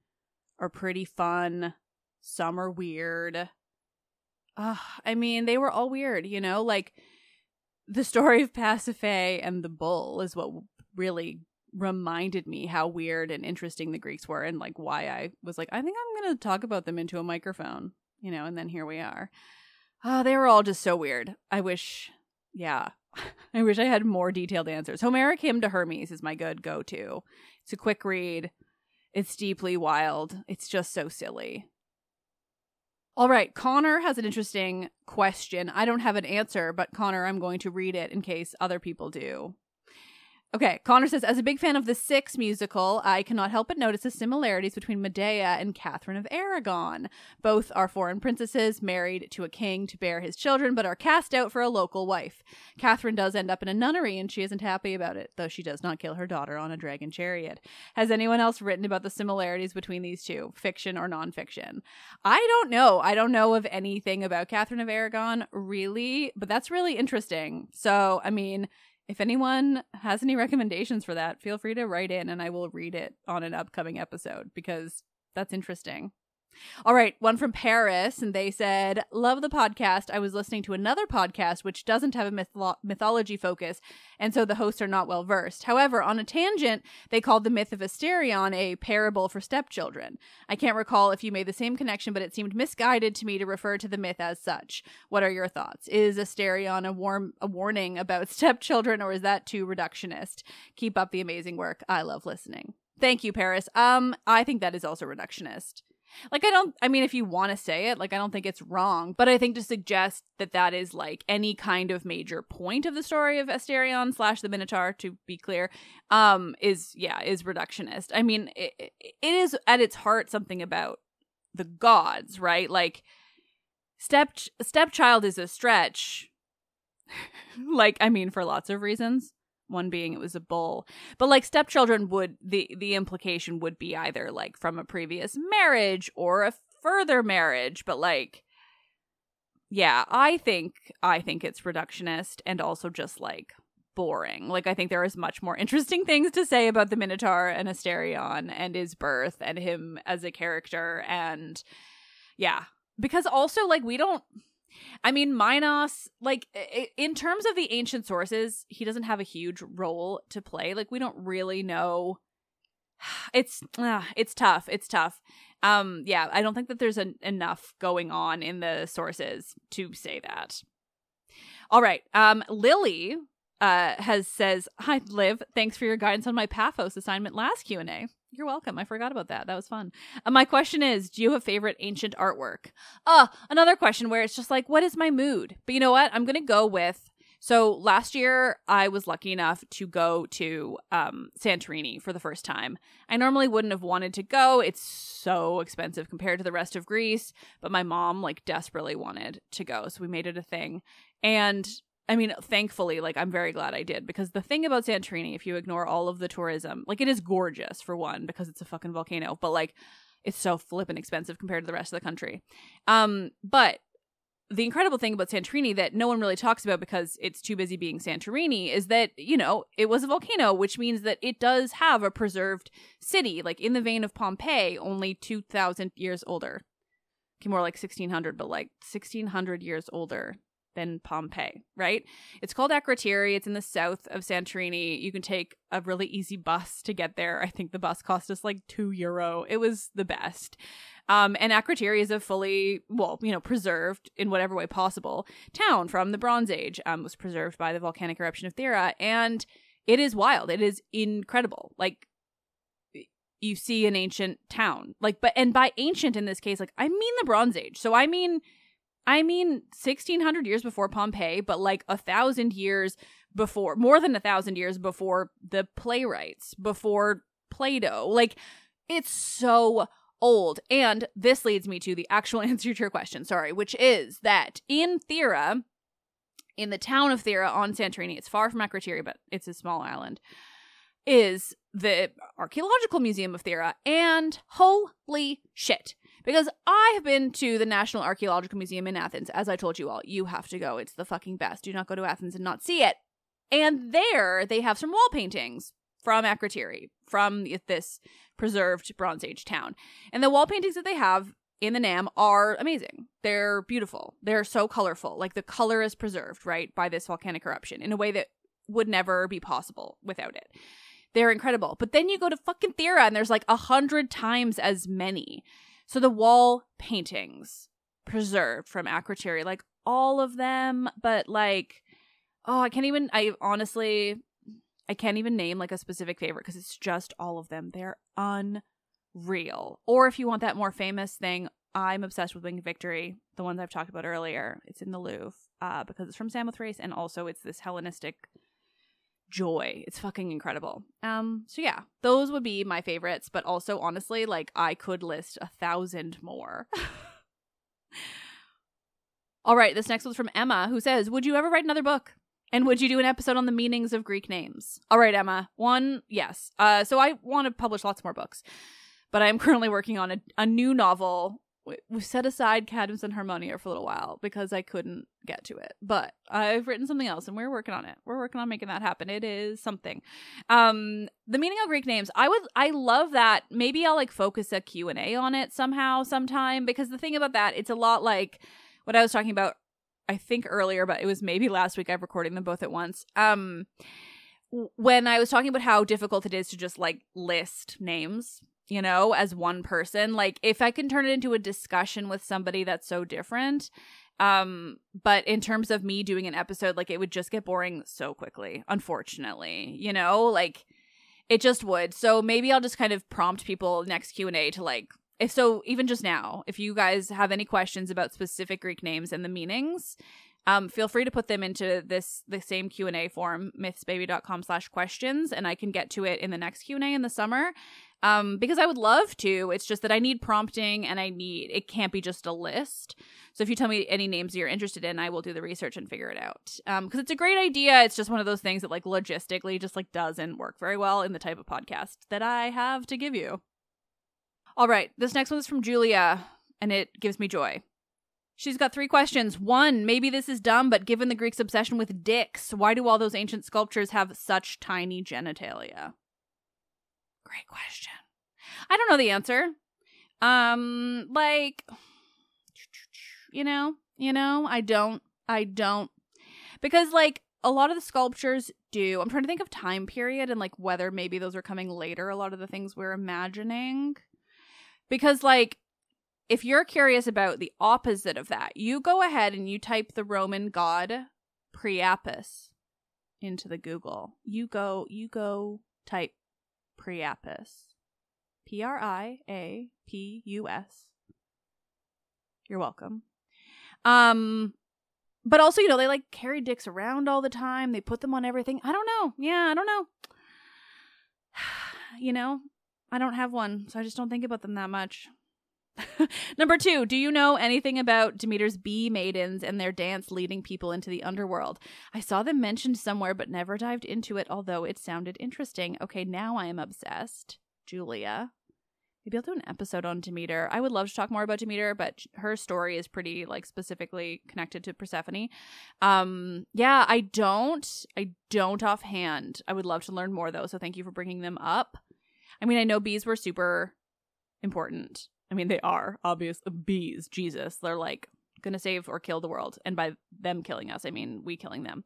are pretty fun. Some are weird. Uh, I mean, they were all weird, you know? Like, the story of Pasiphae and the bull is what really reminded me how weird and interesting the Greeks were and like why I was like, I think I'm going to talk about them into a microphone, you know, and then here we are. Oh, they were all just so weird. I wish, yeah, I wish I had more detailed answers. Homeric Hymn to Hermes is my good go to. It's a quick read, it's deeply wild, it's just so silly. All right, Connor has an interesting question. I don't have an answer, but Connor, I'm going to read it in case other people do. Okay, Connor says, as a big fan of the Six musical, I cannot help but notice the similarities between Medea and Catherine of Aragon. Both are foreign princesses married to a king to bear his children, but are cast out for a local wife. Catherine does end up in a nunnery, and she isn't happy about it, though she does not kill her daughter on a dragon chariot. Has anyone else written about the similarities between these two, fiction or nonfiction? I don't know. I don't know of anything about Catherine of Aragon, really, but that's really interesting. So, I mean, if anyone has any recommendations for that, feel free to write in and I will read it on an upcoming episode because that's interesting. All right, one from Paris, and they said, Love the podcast. I was listening to another podcast which doesn't have a mytholo- mythology focus, and so the hosts are not well versed. However, on a tangent, they called the myth of Asterion a parable for stepchildren. I can't recall if you made the same connection, but it seemed misguided to me to refer to the myth as such. What are your thoughts? Is Asterion a, warm, a warning about stepchildren, or is that too reductionist? Keep up the amazing work. I love listening. Thank you, Paris. Um, I think that is also reductionist. Like, I don't, I mean, if you want to say it, like, I don't think it's wrong, but I think to suggest that that is like any kind of major point of the story of Asterion slash the Minotaur, to be clear, um, is, yeah, is reductionist. I mean, it, it is at its heart something about the gods, right? Like, step stepchild is a stretch. like, I mean, for lots of reasons one being it was a bull. But like stepchildren would the the implication would be either like from a previous marriage or a further marriage. But like yeah i think i think it's reductionist and also just like boring. Like i think there is much more interesting things to say about the minotaur and asterion and his birth and him as a character and yeah. Because also like we don't I mean, Minos, like in terms of the ancient sources, he doesn't have a huge role to play. Like we don't really know. It's uh, it's tough. It's tough. Um, yeah, I don't think that there's an, enough going on in the sources to say that. All right. Um, Lily uh has says, "Hi, Liv. Thanks for your guidance on my Paphos assignment last Q and A." You're welcome. I forgot about that. That was fun. Uh, my question is Do you have a favorite ancient artwork? Uh, another question where it's just like, what is my mood? But you know what? I'm going to go with. So last year, I was lucky enough to go to um, Santorini for the first time. I normally wouldn't have wanted to go. It's so expensive compared to the rest of Greece, but my mom like desperately wanted to go, so we made it a thing. And I mean, thankfully, like I'm very glad I did because the thing about Santorini, if you ignore all of the tourism, like it is gorgeous for one because it's a fucking volcano, but like it's so flippin' expensive compared to the rest of the country. Um, but the incredible thing about Santorini that no one really talks about because it's too busy being Santorini is that, you know, it was a volcano, which means that it does have a preserved city, like in the vein of Pompeii, only 2,000 years older. Okay, more like 1600, but like 1600 years older than Pompeii, right? It's called Akrotiri. It's in the south of Santorini. You can take a really easy bus to get there. I think the bus cost us like two euro. It was the best. Um, and Akrotiri is a fully, well, you know, preserved in whatever way possible town from the Bronze Age. Um, was preserved by the volcanic eruption of Thera, and it is wild. It is incredible. Like you see an ancient town, like, but and by ancient in this case, like I mean the Bronze Age. So I mean I mean, 1600 years before Pompeii, but like a thousand years before, more than a thousand years before the playwrights, before Plato. Like, it's so old. And this leads me to the actual answer to your question, sorry, which is that in Thera, in the town of Thera on Santorini, it's far from Akrotiri, but it's a small island. is the Archaeological Museum of Thera. And holy shit. Because I have been to the National Archaeological Museum in Athens. As I told you all, you have to go. It's the fucking best. Do not go to Athens and not see it. And there they have some wall paintings from Akrotiri, from this preserved Bronze Age town. And the wall paintings that they have in the NAM are amazing. They're beautiful. They're so colorful. Like the color is preserved, right, by this volcanic eruption in a way that would never be possible without it. They're incredible. But then you go to fucking Thera and there's like a hundred times as many. So the wall paintings preserved from Akrotiri, like all of them, but like, oh, I can't even, I honestly, I can't even name like a specific favorite because it's just all of them. They're unreal. Or if you want that more famous thing, I'm obsessed with Winged Victory, the ones I've talked about earlier. It's in the Louvre uh, because it's from Samothrace and also it's this Hellenistic joy. It's fucking incredible. Um, so yeah, those would be my favorites, but also honestly, like I could list a thousand more. All right, this next one's from Emma, who says, Would you ever write another book? And would you do an episode on the meanings of Greek names? All right, Emma. One, yes. Uh, so I want to publish lots more books, but I'm currently working on a, a new novel we set aside Cadmus and Harmonia for a little while because I couldn't get to it. But I've written something else and we're working on it. We're working on making that happen. It is something. Um the meaning of Greek names. I would I love that. Maybe I'll like focus a Q&A on it somehow sometime because the thing about that it's a lot like what I was talking about I think earlier but it was maybe last week I've recording them both at once. Um when I was talking about how difficult it is to just like list names you know, as one person. Like if I can turn it into a discussion with somebody that's so different, um but in terms of me doing an episode like it would just get boring so quickly unfortunately you know like it just would so maybe i'll just kind of prompt people next q&a to like if so even just now if you guys have any questions about specific greek names and the meanings um, feel free to put them into this the same q&a form mythsbaby.com slash questions and i can get to it in the next q&a in the summer um, because I would love to. It's just that I need prompting and I need it can't be just a list. So if you tell me any names you're interested in, I will do the research and figure it out. Um, because it's a great idea. It's just one of those things that like logistically just like doesn't work very well in the type of podcast that I have to give you. All right, this next one is from Julia, and it gives me joy. She's got three questions. One, maybe this is dumb, but given the Greeks' obsession with dicks, why do all those ancient sculptures have such tiny genitalia? Great question. I don't know the answer. Um, like, you know, you know, I don't, I don't, because like a lot of the sculptures do. I'm trying to think of time period and like whether maybe those are coming later. A lot of the things we're imagining, because like if you're curious about the opposite of that, you go ahead and you type the Roman god Priapus into the Google. You go, you go type Priapus. P R I A P U S. You're welcome. Um but also, you know, they like carry dicks around all the time. They put them on everything. I don't know. Yeah, I don't know. you know, I don't have one, so I just don't think about them that much. Number two, do you know anything about Demeter's bee maidens and their dance leading people into the underworld? I saw them mentioned somewhere but never dived into it, although it sounded interesting. Okay, now I am obsessed. Julia. Maybe I'll do an episode on Demeter. I would love to talk more about Demeter, but her story is pretty like specifically connected to Persephone. Um, yeah, I don't, I don't offhand. I would love to learn more though. So thank you for bringing them up. I mean, I know bees were super important I mean, they are obvious bees. Jesus, they're like gonna save or kill the world, and by them killing us, I mean we killing them.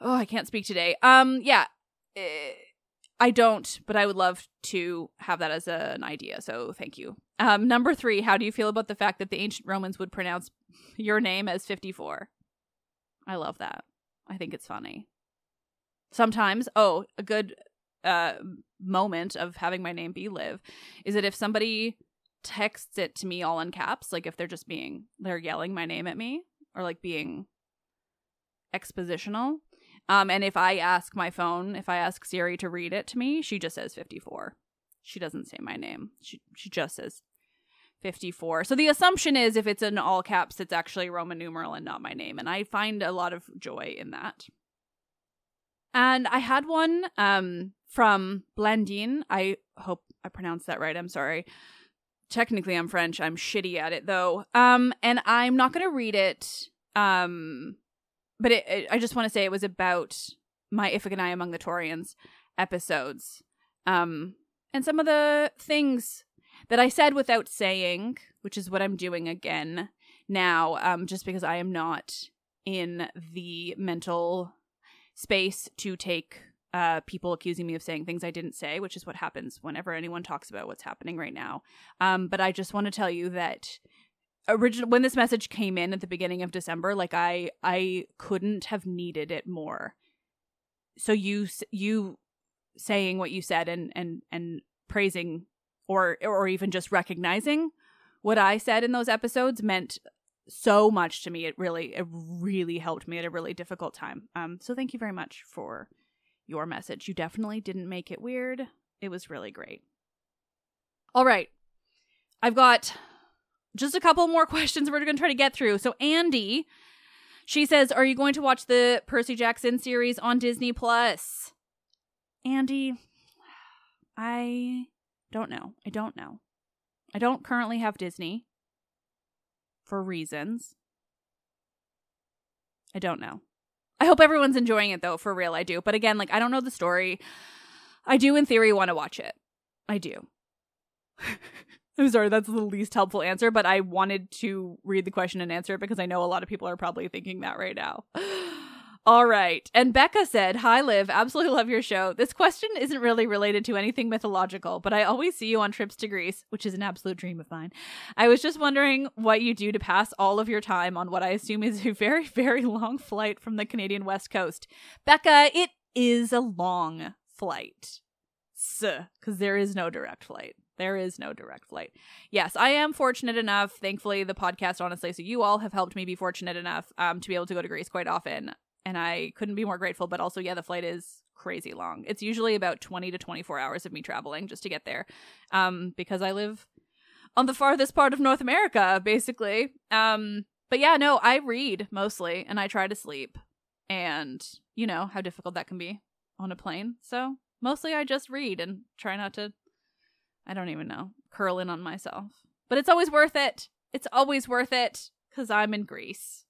Oh, I can't speak today. Um, yeah, eh, I don't, but I would love to have that as a, an idea. So thank you. Um, number three, how do you feel about the fact that the ancient Romans would pronounce your name as fifty-four? I love that. I think it's funny. Sometimes, oh, a good uh moment of having my name be Liv is that if somebody texts it to me all in caps, like if they're just being they're yelling my name at me or like being expositional. Um, and if I ask my phone, if I ask Siri to read it to me, she just says 54. She doesn't say my name. She she just says 54. So the assumption is if it's in all caps, it's actually Roman numeral and not my name. And I find a lot of joy in that. And I had one um from Blandine. I hope I pronounced that right. I'm sorry. Technically I'm French. I'm shitty at it though. Um and I'm not going to read it. Um but it, it, I just want to say it was about my Iphigenia among the Taurians episodes. Um and some of the things that I said without saying, which is what I'm doing again now, um, just because I am not in the mental space to take uh, people accusing me of saying things I didn't say, which is what happens whenever anyone talks about what's happening right now. Um, but I just want to tell you that original when this message came in at the beginning of December, like I I couldn't have needed it more. So you you saying what you said and and and praising or or even just recognizing what I said in those episodes meant so much to me. It really, it really helped me at a really difficult time. Um, so thank you very much for your message. You definitely didn't make it weird. It was really great. All right. I've got just a couple more questions we're going to try to get through. So Andy, she says, "Are you going to watch the Percy Jackson series on Disney Plus?" Andy, I don't know. I don't know. I don't currently have Disney for reasons. I don't know. I hope everyone's enjoying it though, for real. I do. But again, like, I don't know the story. I do, in theory, want to watch it. I do. I'm sorry, that's the least helpful answer, but I wanted to read the question and answer it because I know a lot of people are probably thinking that right now. All right. And Becca said, Hi, Liv. Absolutely love your show. This question isn't really related to anything mythological, but I always see you on trips to Greece, which is an absolute dream of mine. I was just wondering what you do to pass all of your time on what I assume is a very, very long flight from the Canadian West Coast. Becca, it is a long flight. Because there is no direct flight. There is no direct flight. Yes, I am fortunate enough. Thankfully, the podcast, honestly, so you all have helped me be fortunate enough um, to be able to go to Greece quite often and I couldn't be more grateful. But also, yeah, the flight is crazy long. It's usually about 20 to 24 hours of me traveling just to get there um, because I live on the farthest part of North America, basically. Um, but yeah, no, I read mostly and I try to sleep. And you know how difficult that can be on a plane. So mostly I just read and try not to, I don't even know, curl in on myself. But it's always worth it. It's always worth it because I'm in Greece.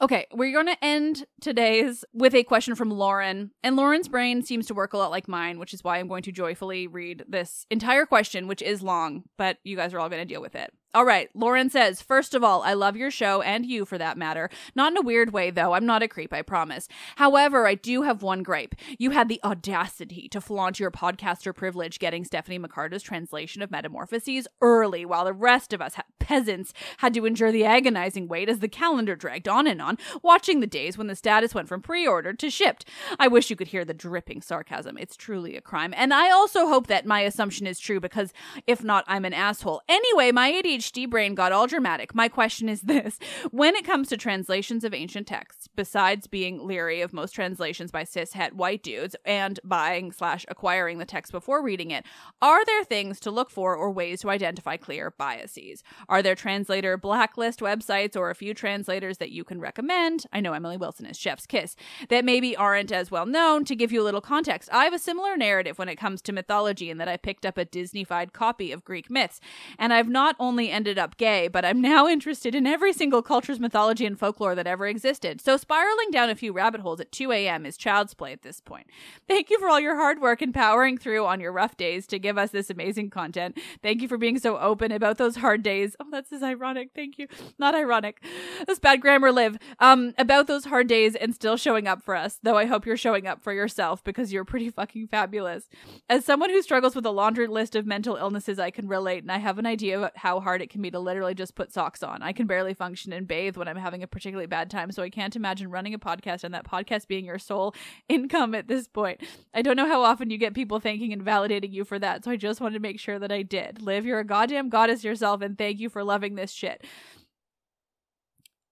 Okay, we're going to end today's with a question from Lauren. And Lauren's brain seems to work a lot like mine, which is why I'm going to joyfully read this entire question, which is long, but you guys are all going to deal with it. All right, Lauren says, First of all, I love your show and you for that matter. Not in a weird way, though. I'm not a creep, I promise. However, I do have one gripe. You had the audacity to flaunt your podcaster privilege getting Stephanie McCarter's translation of Metamorphoses early, while the rest of us ha- peasants had to endure the agonizing wait as the calendar dragged on and on, watching the days when the status went from pre ordered to shipped. I wish you could hear the dripping sarcasm. It's truly a crime. And I also hope that my assumption is true because if not, I'm an asshole. Anyway, my ADHD ADHD brain got all dramatic. My question is this When it comes to translations of ancient texts, besides being leery of most translations by cishet white dudes and buying slash acquiring the text before reading it, are there things to look for or ways to identify clear biases? Are there translator blacklist websites or a few translators that you can recommend? I know Emily Wilson is Chef's Kiss, that maybe aren't as well known to give you a little context. I have a similar narrative when it comes to mythology in that I picked up a Disneyfied copy of Greek myths, and I've not only ended up gay, but I'm now interested in every single culture's mythology and folklore that ever existed. So spiraling down a few rabbit holes at 2 a.m. is child's play at this point. Thank you for all your hard work and powering through on your rough days to give us this amazing content. Thank you for being so open about those hard days. Oh, that's is ironic. Thank you. Not ironic. That's bad grammar, Liv. Um, about those hard days and still showing up for us, though I hope you're showing up for yourself because you're pretty fucking fabulous. As someone who struggles with a laundry list of mental illnesses, I can relate and I have an idea of how hard hard it can be to literally just put socks on. I can barely function and bathe when I'm having a particularly bad time, so I can't imagine running a podcast and that podcast being your sole income at this point. I don't know how often you get people thanking and validating you for that, so I just wanted to make sure that I did. Liv, you're a goddamn goddess yourself, and thank you for loving this shit.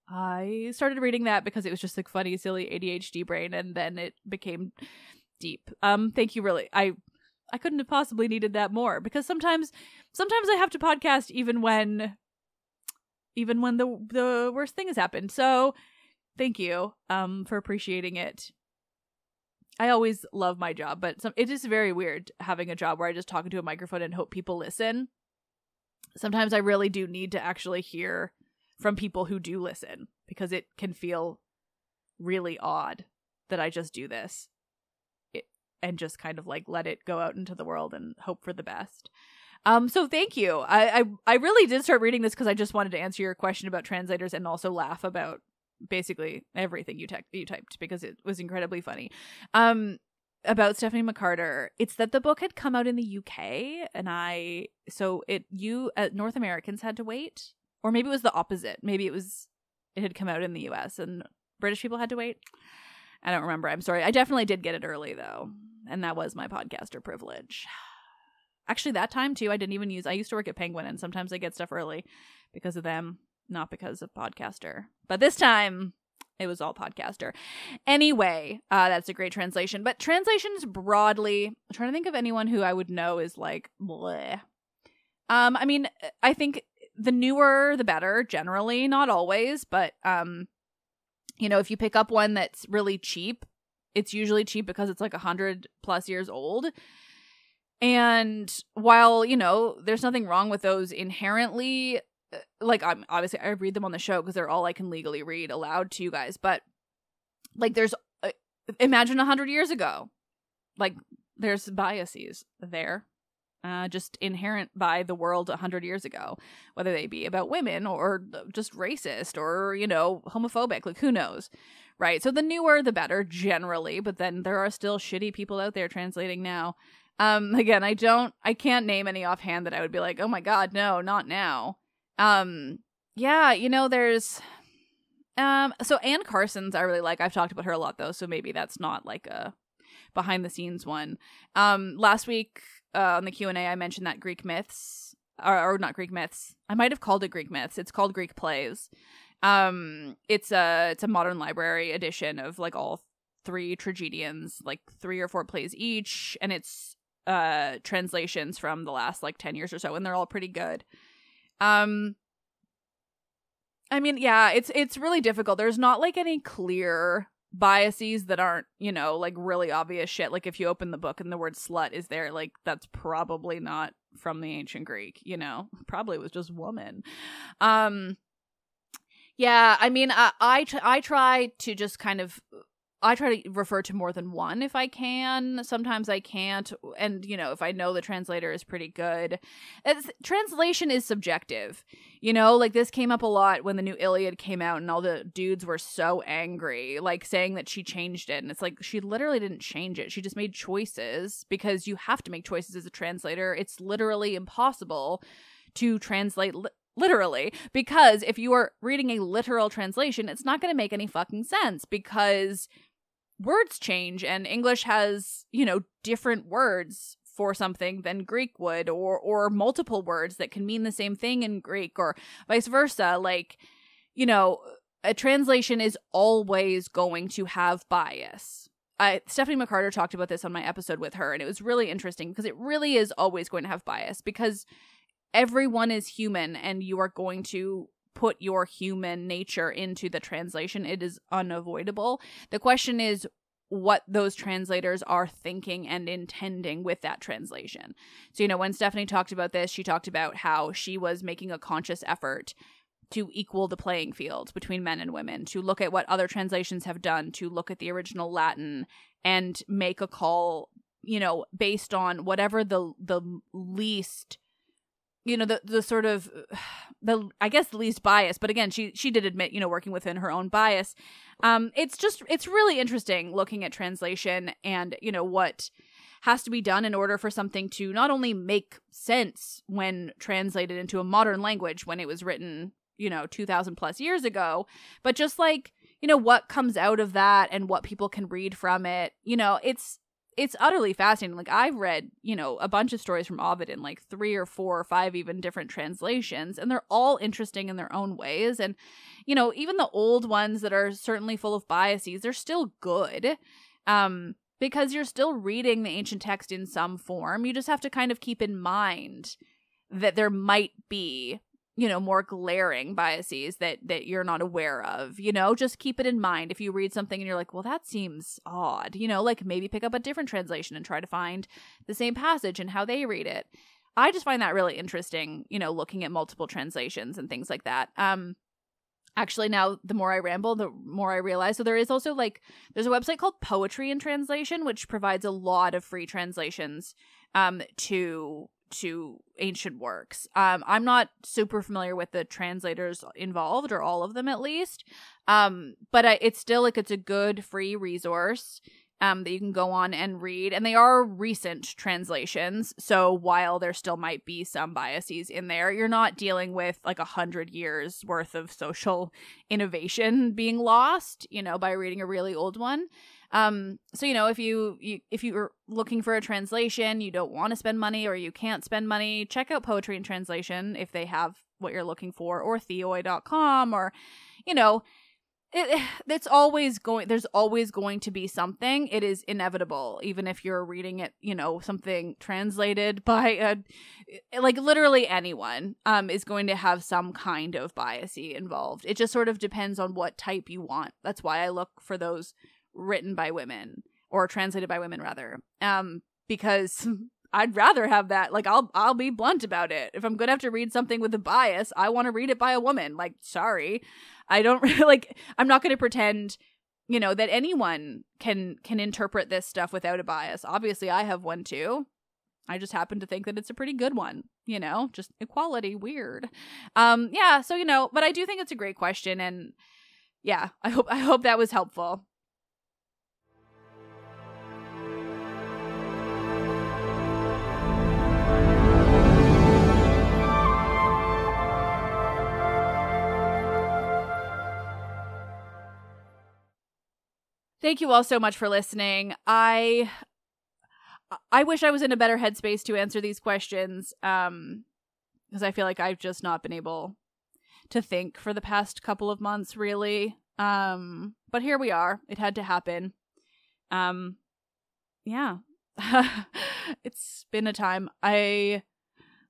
I started reading that because it was just like funny, silly ADHD brain, and then it became deep. Um, thank you, really. I I couldn't have possibly needed that more because sometimes sometimes I have to podcast even when even when the the worst thing has happened. So thank you um for appreciating it. I always love my job, but some, it is very weird having a job where I just talk into a microphone and hope people listen. Sometimes I really do need to actually hear from people who do listen because it can feel really odd that I just do this and just kind of like let it go out into the world and hope for the best. Um, so thank you. I I, I really did start reading this because I just wanted to answer your question about translators and also laugh about basically everything you, te- you typed because it was incredibly funny. Um, about Stephanie McCarter, it's that the book had come out in the UK, and I so it you uh, North Americans had to wait, or maybe it was the opposite. Maybe it was it had come out in the US and British people had to wait. I don't remember. I'm sorry. I definitely did get it early though, and that was my podcaster privilege. Actually, that time too, I didn't even use. I used to work at Penguin, and sometimes I get stuff early because of them, not because of podcaster. But this time, it was all podcaster. Anyway, uh, that's a great translation. But translations broadly, I'm trying to think of anyone who I would know is like bleh. Um, I mean, I think the newer the better, generally, not always, but um, you know, if you pick up one that's really cheap, it's usually cheap because it's like a hundred plus years old. And while, you know, there's nothing wrong with those inherently, uh, like, I'm obviously, I read them on the show because they're all I can legally read aloud to you guys. But, like, there's, uh, imagine a 100 years ago. Like, there's biases there, uh, just inherent by the world a 100 years ago, whether they be about women or just racist or, you know, homophobic. Like, who knows? Right. So the newer, the better, generally. But then there are still shitty people out there translating now. Um, again, I don't, I can't name any offhand that I would be like, oh my god, no, not now. Um, yeah, you know, there's, um, so Anne Carson's I really like. I've talked about her a lot though, so maybe that's not like a behind the scenes one. Um, last week uh, on the Q and A, I mentioned that Greek myths, or, or not Greek myths. I might have called it Greek myths. It's called Greek plays. Um, it's a it's a modern library edition of like all three tragedians, like three or four plays each, and it's uh translations from the last like 10 years or so and they're all pretty good um i mean yeah it's it's really difficult there's not like any clear biases that aren't you know like really obvious shit. Like if you open the book and the word slut is there like that's probably not from the ancient greek you know? Probably was just woman. Um yeah i mean i i, tr- I try to just kind of I try to refer to more than one if I can. Sometimes I can't. And, you know, if I know the translator is pretty good. It's, translation is subjective. You know, like this came up a lot when the new Iliad came out and all the dudes were so angry, like saying that she changed it. And it's like, she literally didn't change it. She just made choices because you have to make choices as a translator. It's literally impossible to translate li- literally because if you are reading a literal translation it's not going to make any fucking sense because words change and English has, you know, different words for something than Greek would or or multiple words that can mean the same thing in Greek or vice versa like you know a translation is always going to have bias. I, Stephanie McCarter talked about this on my episode with her, and it was really interesting because it really is always going to have bias because everyone is human and you are going to put your human nature into the translation. It is unavoidable. The question is what those translators are thinking and intending with that translation. So, you know, when Stephanie talked about this, she talked about how she was making a conscious effort to equal the playing field between men and women, to look at what other translations have done, to look at the original Latin and make a call, you know, based on whatever the the least you know the the sort of the I guess the least bias, but again, she she did admit you know working within her own bias. Um, it's just it's really interesting looking at translation and you know what has to be done in order for something to not only make sense when translated into a modern language when it was written you know 2000 plus years ago but just like you know what comes out of that and what people can read from it you know it's it's utterly fascinating. Like I've read, you know, a bunch of stories from Ovid in like three or four or five even different translations, and they're all interesting in their own ways. And, you know, even the old ones that are certainly full of biases, they're still good. Um, because you're still reading the ancient text in some form. You just have to kind of keep in mind that there might be you know more glaring biases that that you're not aware of you know? Just keep it in mind. If you read something and you're like well that seems odd you know? Like maybe pick up a different translation and try to find the same passage and how they read it. I just find that really interesting you know looking at multiple translations and things like that. Um actually now the more i ramble the more i realize. So there is also like there's a website called poetry in translation which provides a lot of free translations um to to ancient works. Um, I'm not super familiar with the translators involved, or all of them at least. Um, but I, it's still like it's a good free resource um, that you can go on and read. And they are recent translations. So while there still might be some biases in there, you're not dealing with like a hundred years worth of social innovation being lost, you know, by reading a really old one. Um, so you know, if you, you if you're looking for a translation, you don't want to spend money or you can't spend money, check out Poetry in Translation if they have what you're looking for, or Theoi.com, or you know, it, it's always going there's always going to be something. It is inevitable even if you're reading it you know something translated by a like literally anyone um is going to have some kind of biasy involved. It just sort of depends on what type you want. That's why i look for those written by women or translated by women rather um because I'd rather have that. Like I'll I'll be blunt about it. If I'm going to have to read something with a bias, I want to read it by a woman. Like sorry. I don't like I'm not going to pretend you know that anyone can can interpret this stuff without a bias. Obviously I have one too. I just happen to think that it's a pretty good one, you know, just equality weird. Um yeah, so you know, but I do think it's a great question and yeah, I hope I hope that was helpful. Thank you all so much for listening. I I wish I was in a better headspace to answer these questions um because I feel like I've just not been able to think for the past couple of months really. Um but here we are. It had to happen. Um yeah. it's been a time. I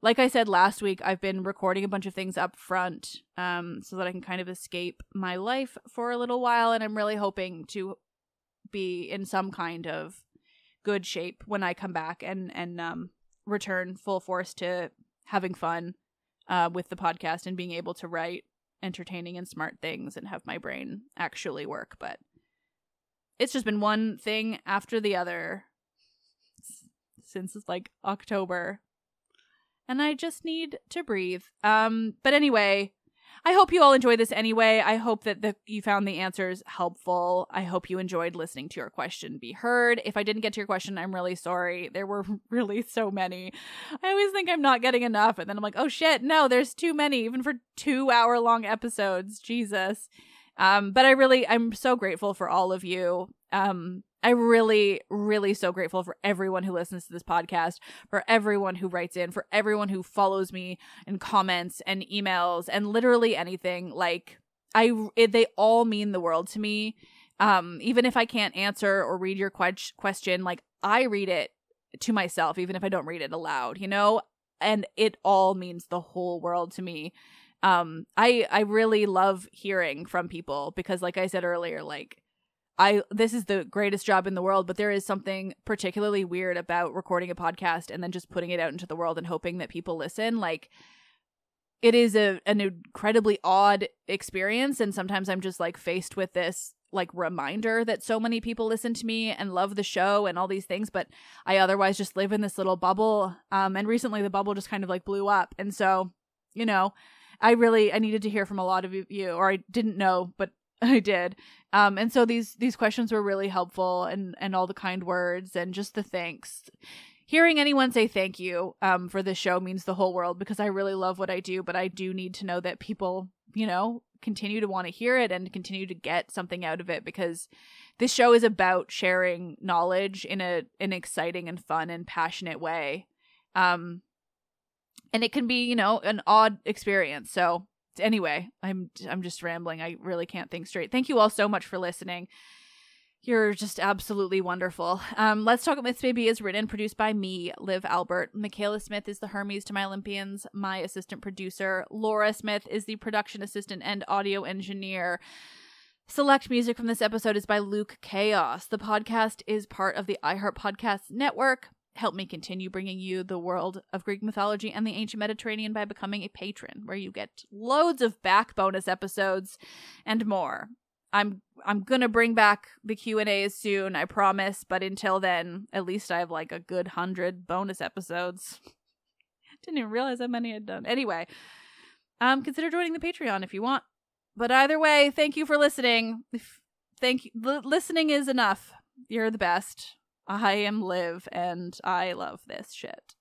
like I said last week, I've been recording a bunch of things up front um so that I can kind of escape my life for a little while and I'm really hoping to be in some kind of good shape when I come back and and um return full force to having fun uh with the podcast and being able to write entertaining and smart things and have my brain actually work. But it's just been one thing after the other since it's like October. And I just need to breathe. Um but anyway I hope you all enjoy this anyway. I hope that the, you found the answers helpful. I hope you enjoyed listening to your question be heard. If I didn't get to your question, I'm really sorry. There were really so many. I always think I'm not getting enough, and then I'm like, oh shit, no, there's too many, even for two hour long episodes. Jesus. Um, but I really, I'm so grateful for all of you. Um, I really, really so grateful for everyone who listens to this podcast, for everyone who writes in, for everyone who follows me and comments and emails and literally anything. Like I, it, they all mean the world to me. Um, even if I can't answer or read your que- question, like I read it to myself, even if I don't read it aloud, you know, and it all means the whole world to me. Um, I, I really love hearing from people because, like I said earlier, like I this is the greatest job in the world, but there is something particularly weird about recording a podcast and then just putting it out into the world and hoping that people listen. Like it is a an incredibly odd experience and sometimes I'm just like faced with this like reminder that so many people listen to me and love the show and all these things, but I otherwise just live in this little bubble. Um and recently the bubble just kind of like blew up. And so, you know, I really I needed to hear from a lot of you or I didn't know, but I did. Um, and so these these questions were really helpful and and all the kind words and just the thanks. Hearing anyone say thank you um, for this show means the whole world because I really love what I do, but I do need to know that people, you know, continue to want to hear it and continue to get something out of it because this show is about sharing knowledge in a an exciting and fun and passionate way. Um, and it can be, you know, an odd experience. So anyway, I'm I'm just rambling. I really can't think straight. Thank you all so much for listening. You're just absolutely wonderful. Um, Let's Talk About Myths Baby is written and produced by me, Liv Albert. Michaela Smith is the Hermes to my Olympians, my assistant producer. Laura Smith is the production assistant and audio engineer. Select music from this episode is by Luke Chaos. The podcast is part of the iHeart Podcast Network. Help me continue bringing you the world of Greek mythology and the ancient Mediterranean by becoming a patron, where you get loads of back bonus episodes and more. I'm I'm gonna bring back the Q and A's soon, I promise. But until then, at least I have like a good hundred bonus episodes. Didn't even realize how many I'd done. Anyway, um, consider joining the Patreon if you want. But either way, thank you for listening. Thank you. L- listening is enough. You're the best. I am Liv, and I love this shit.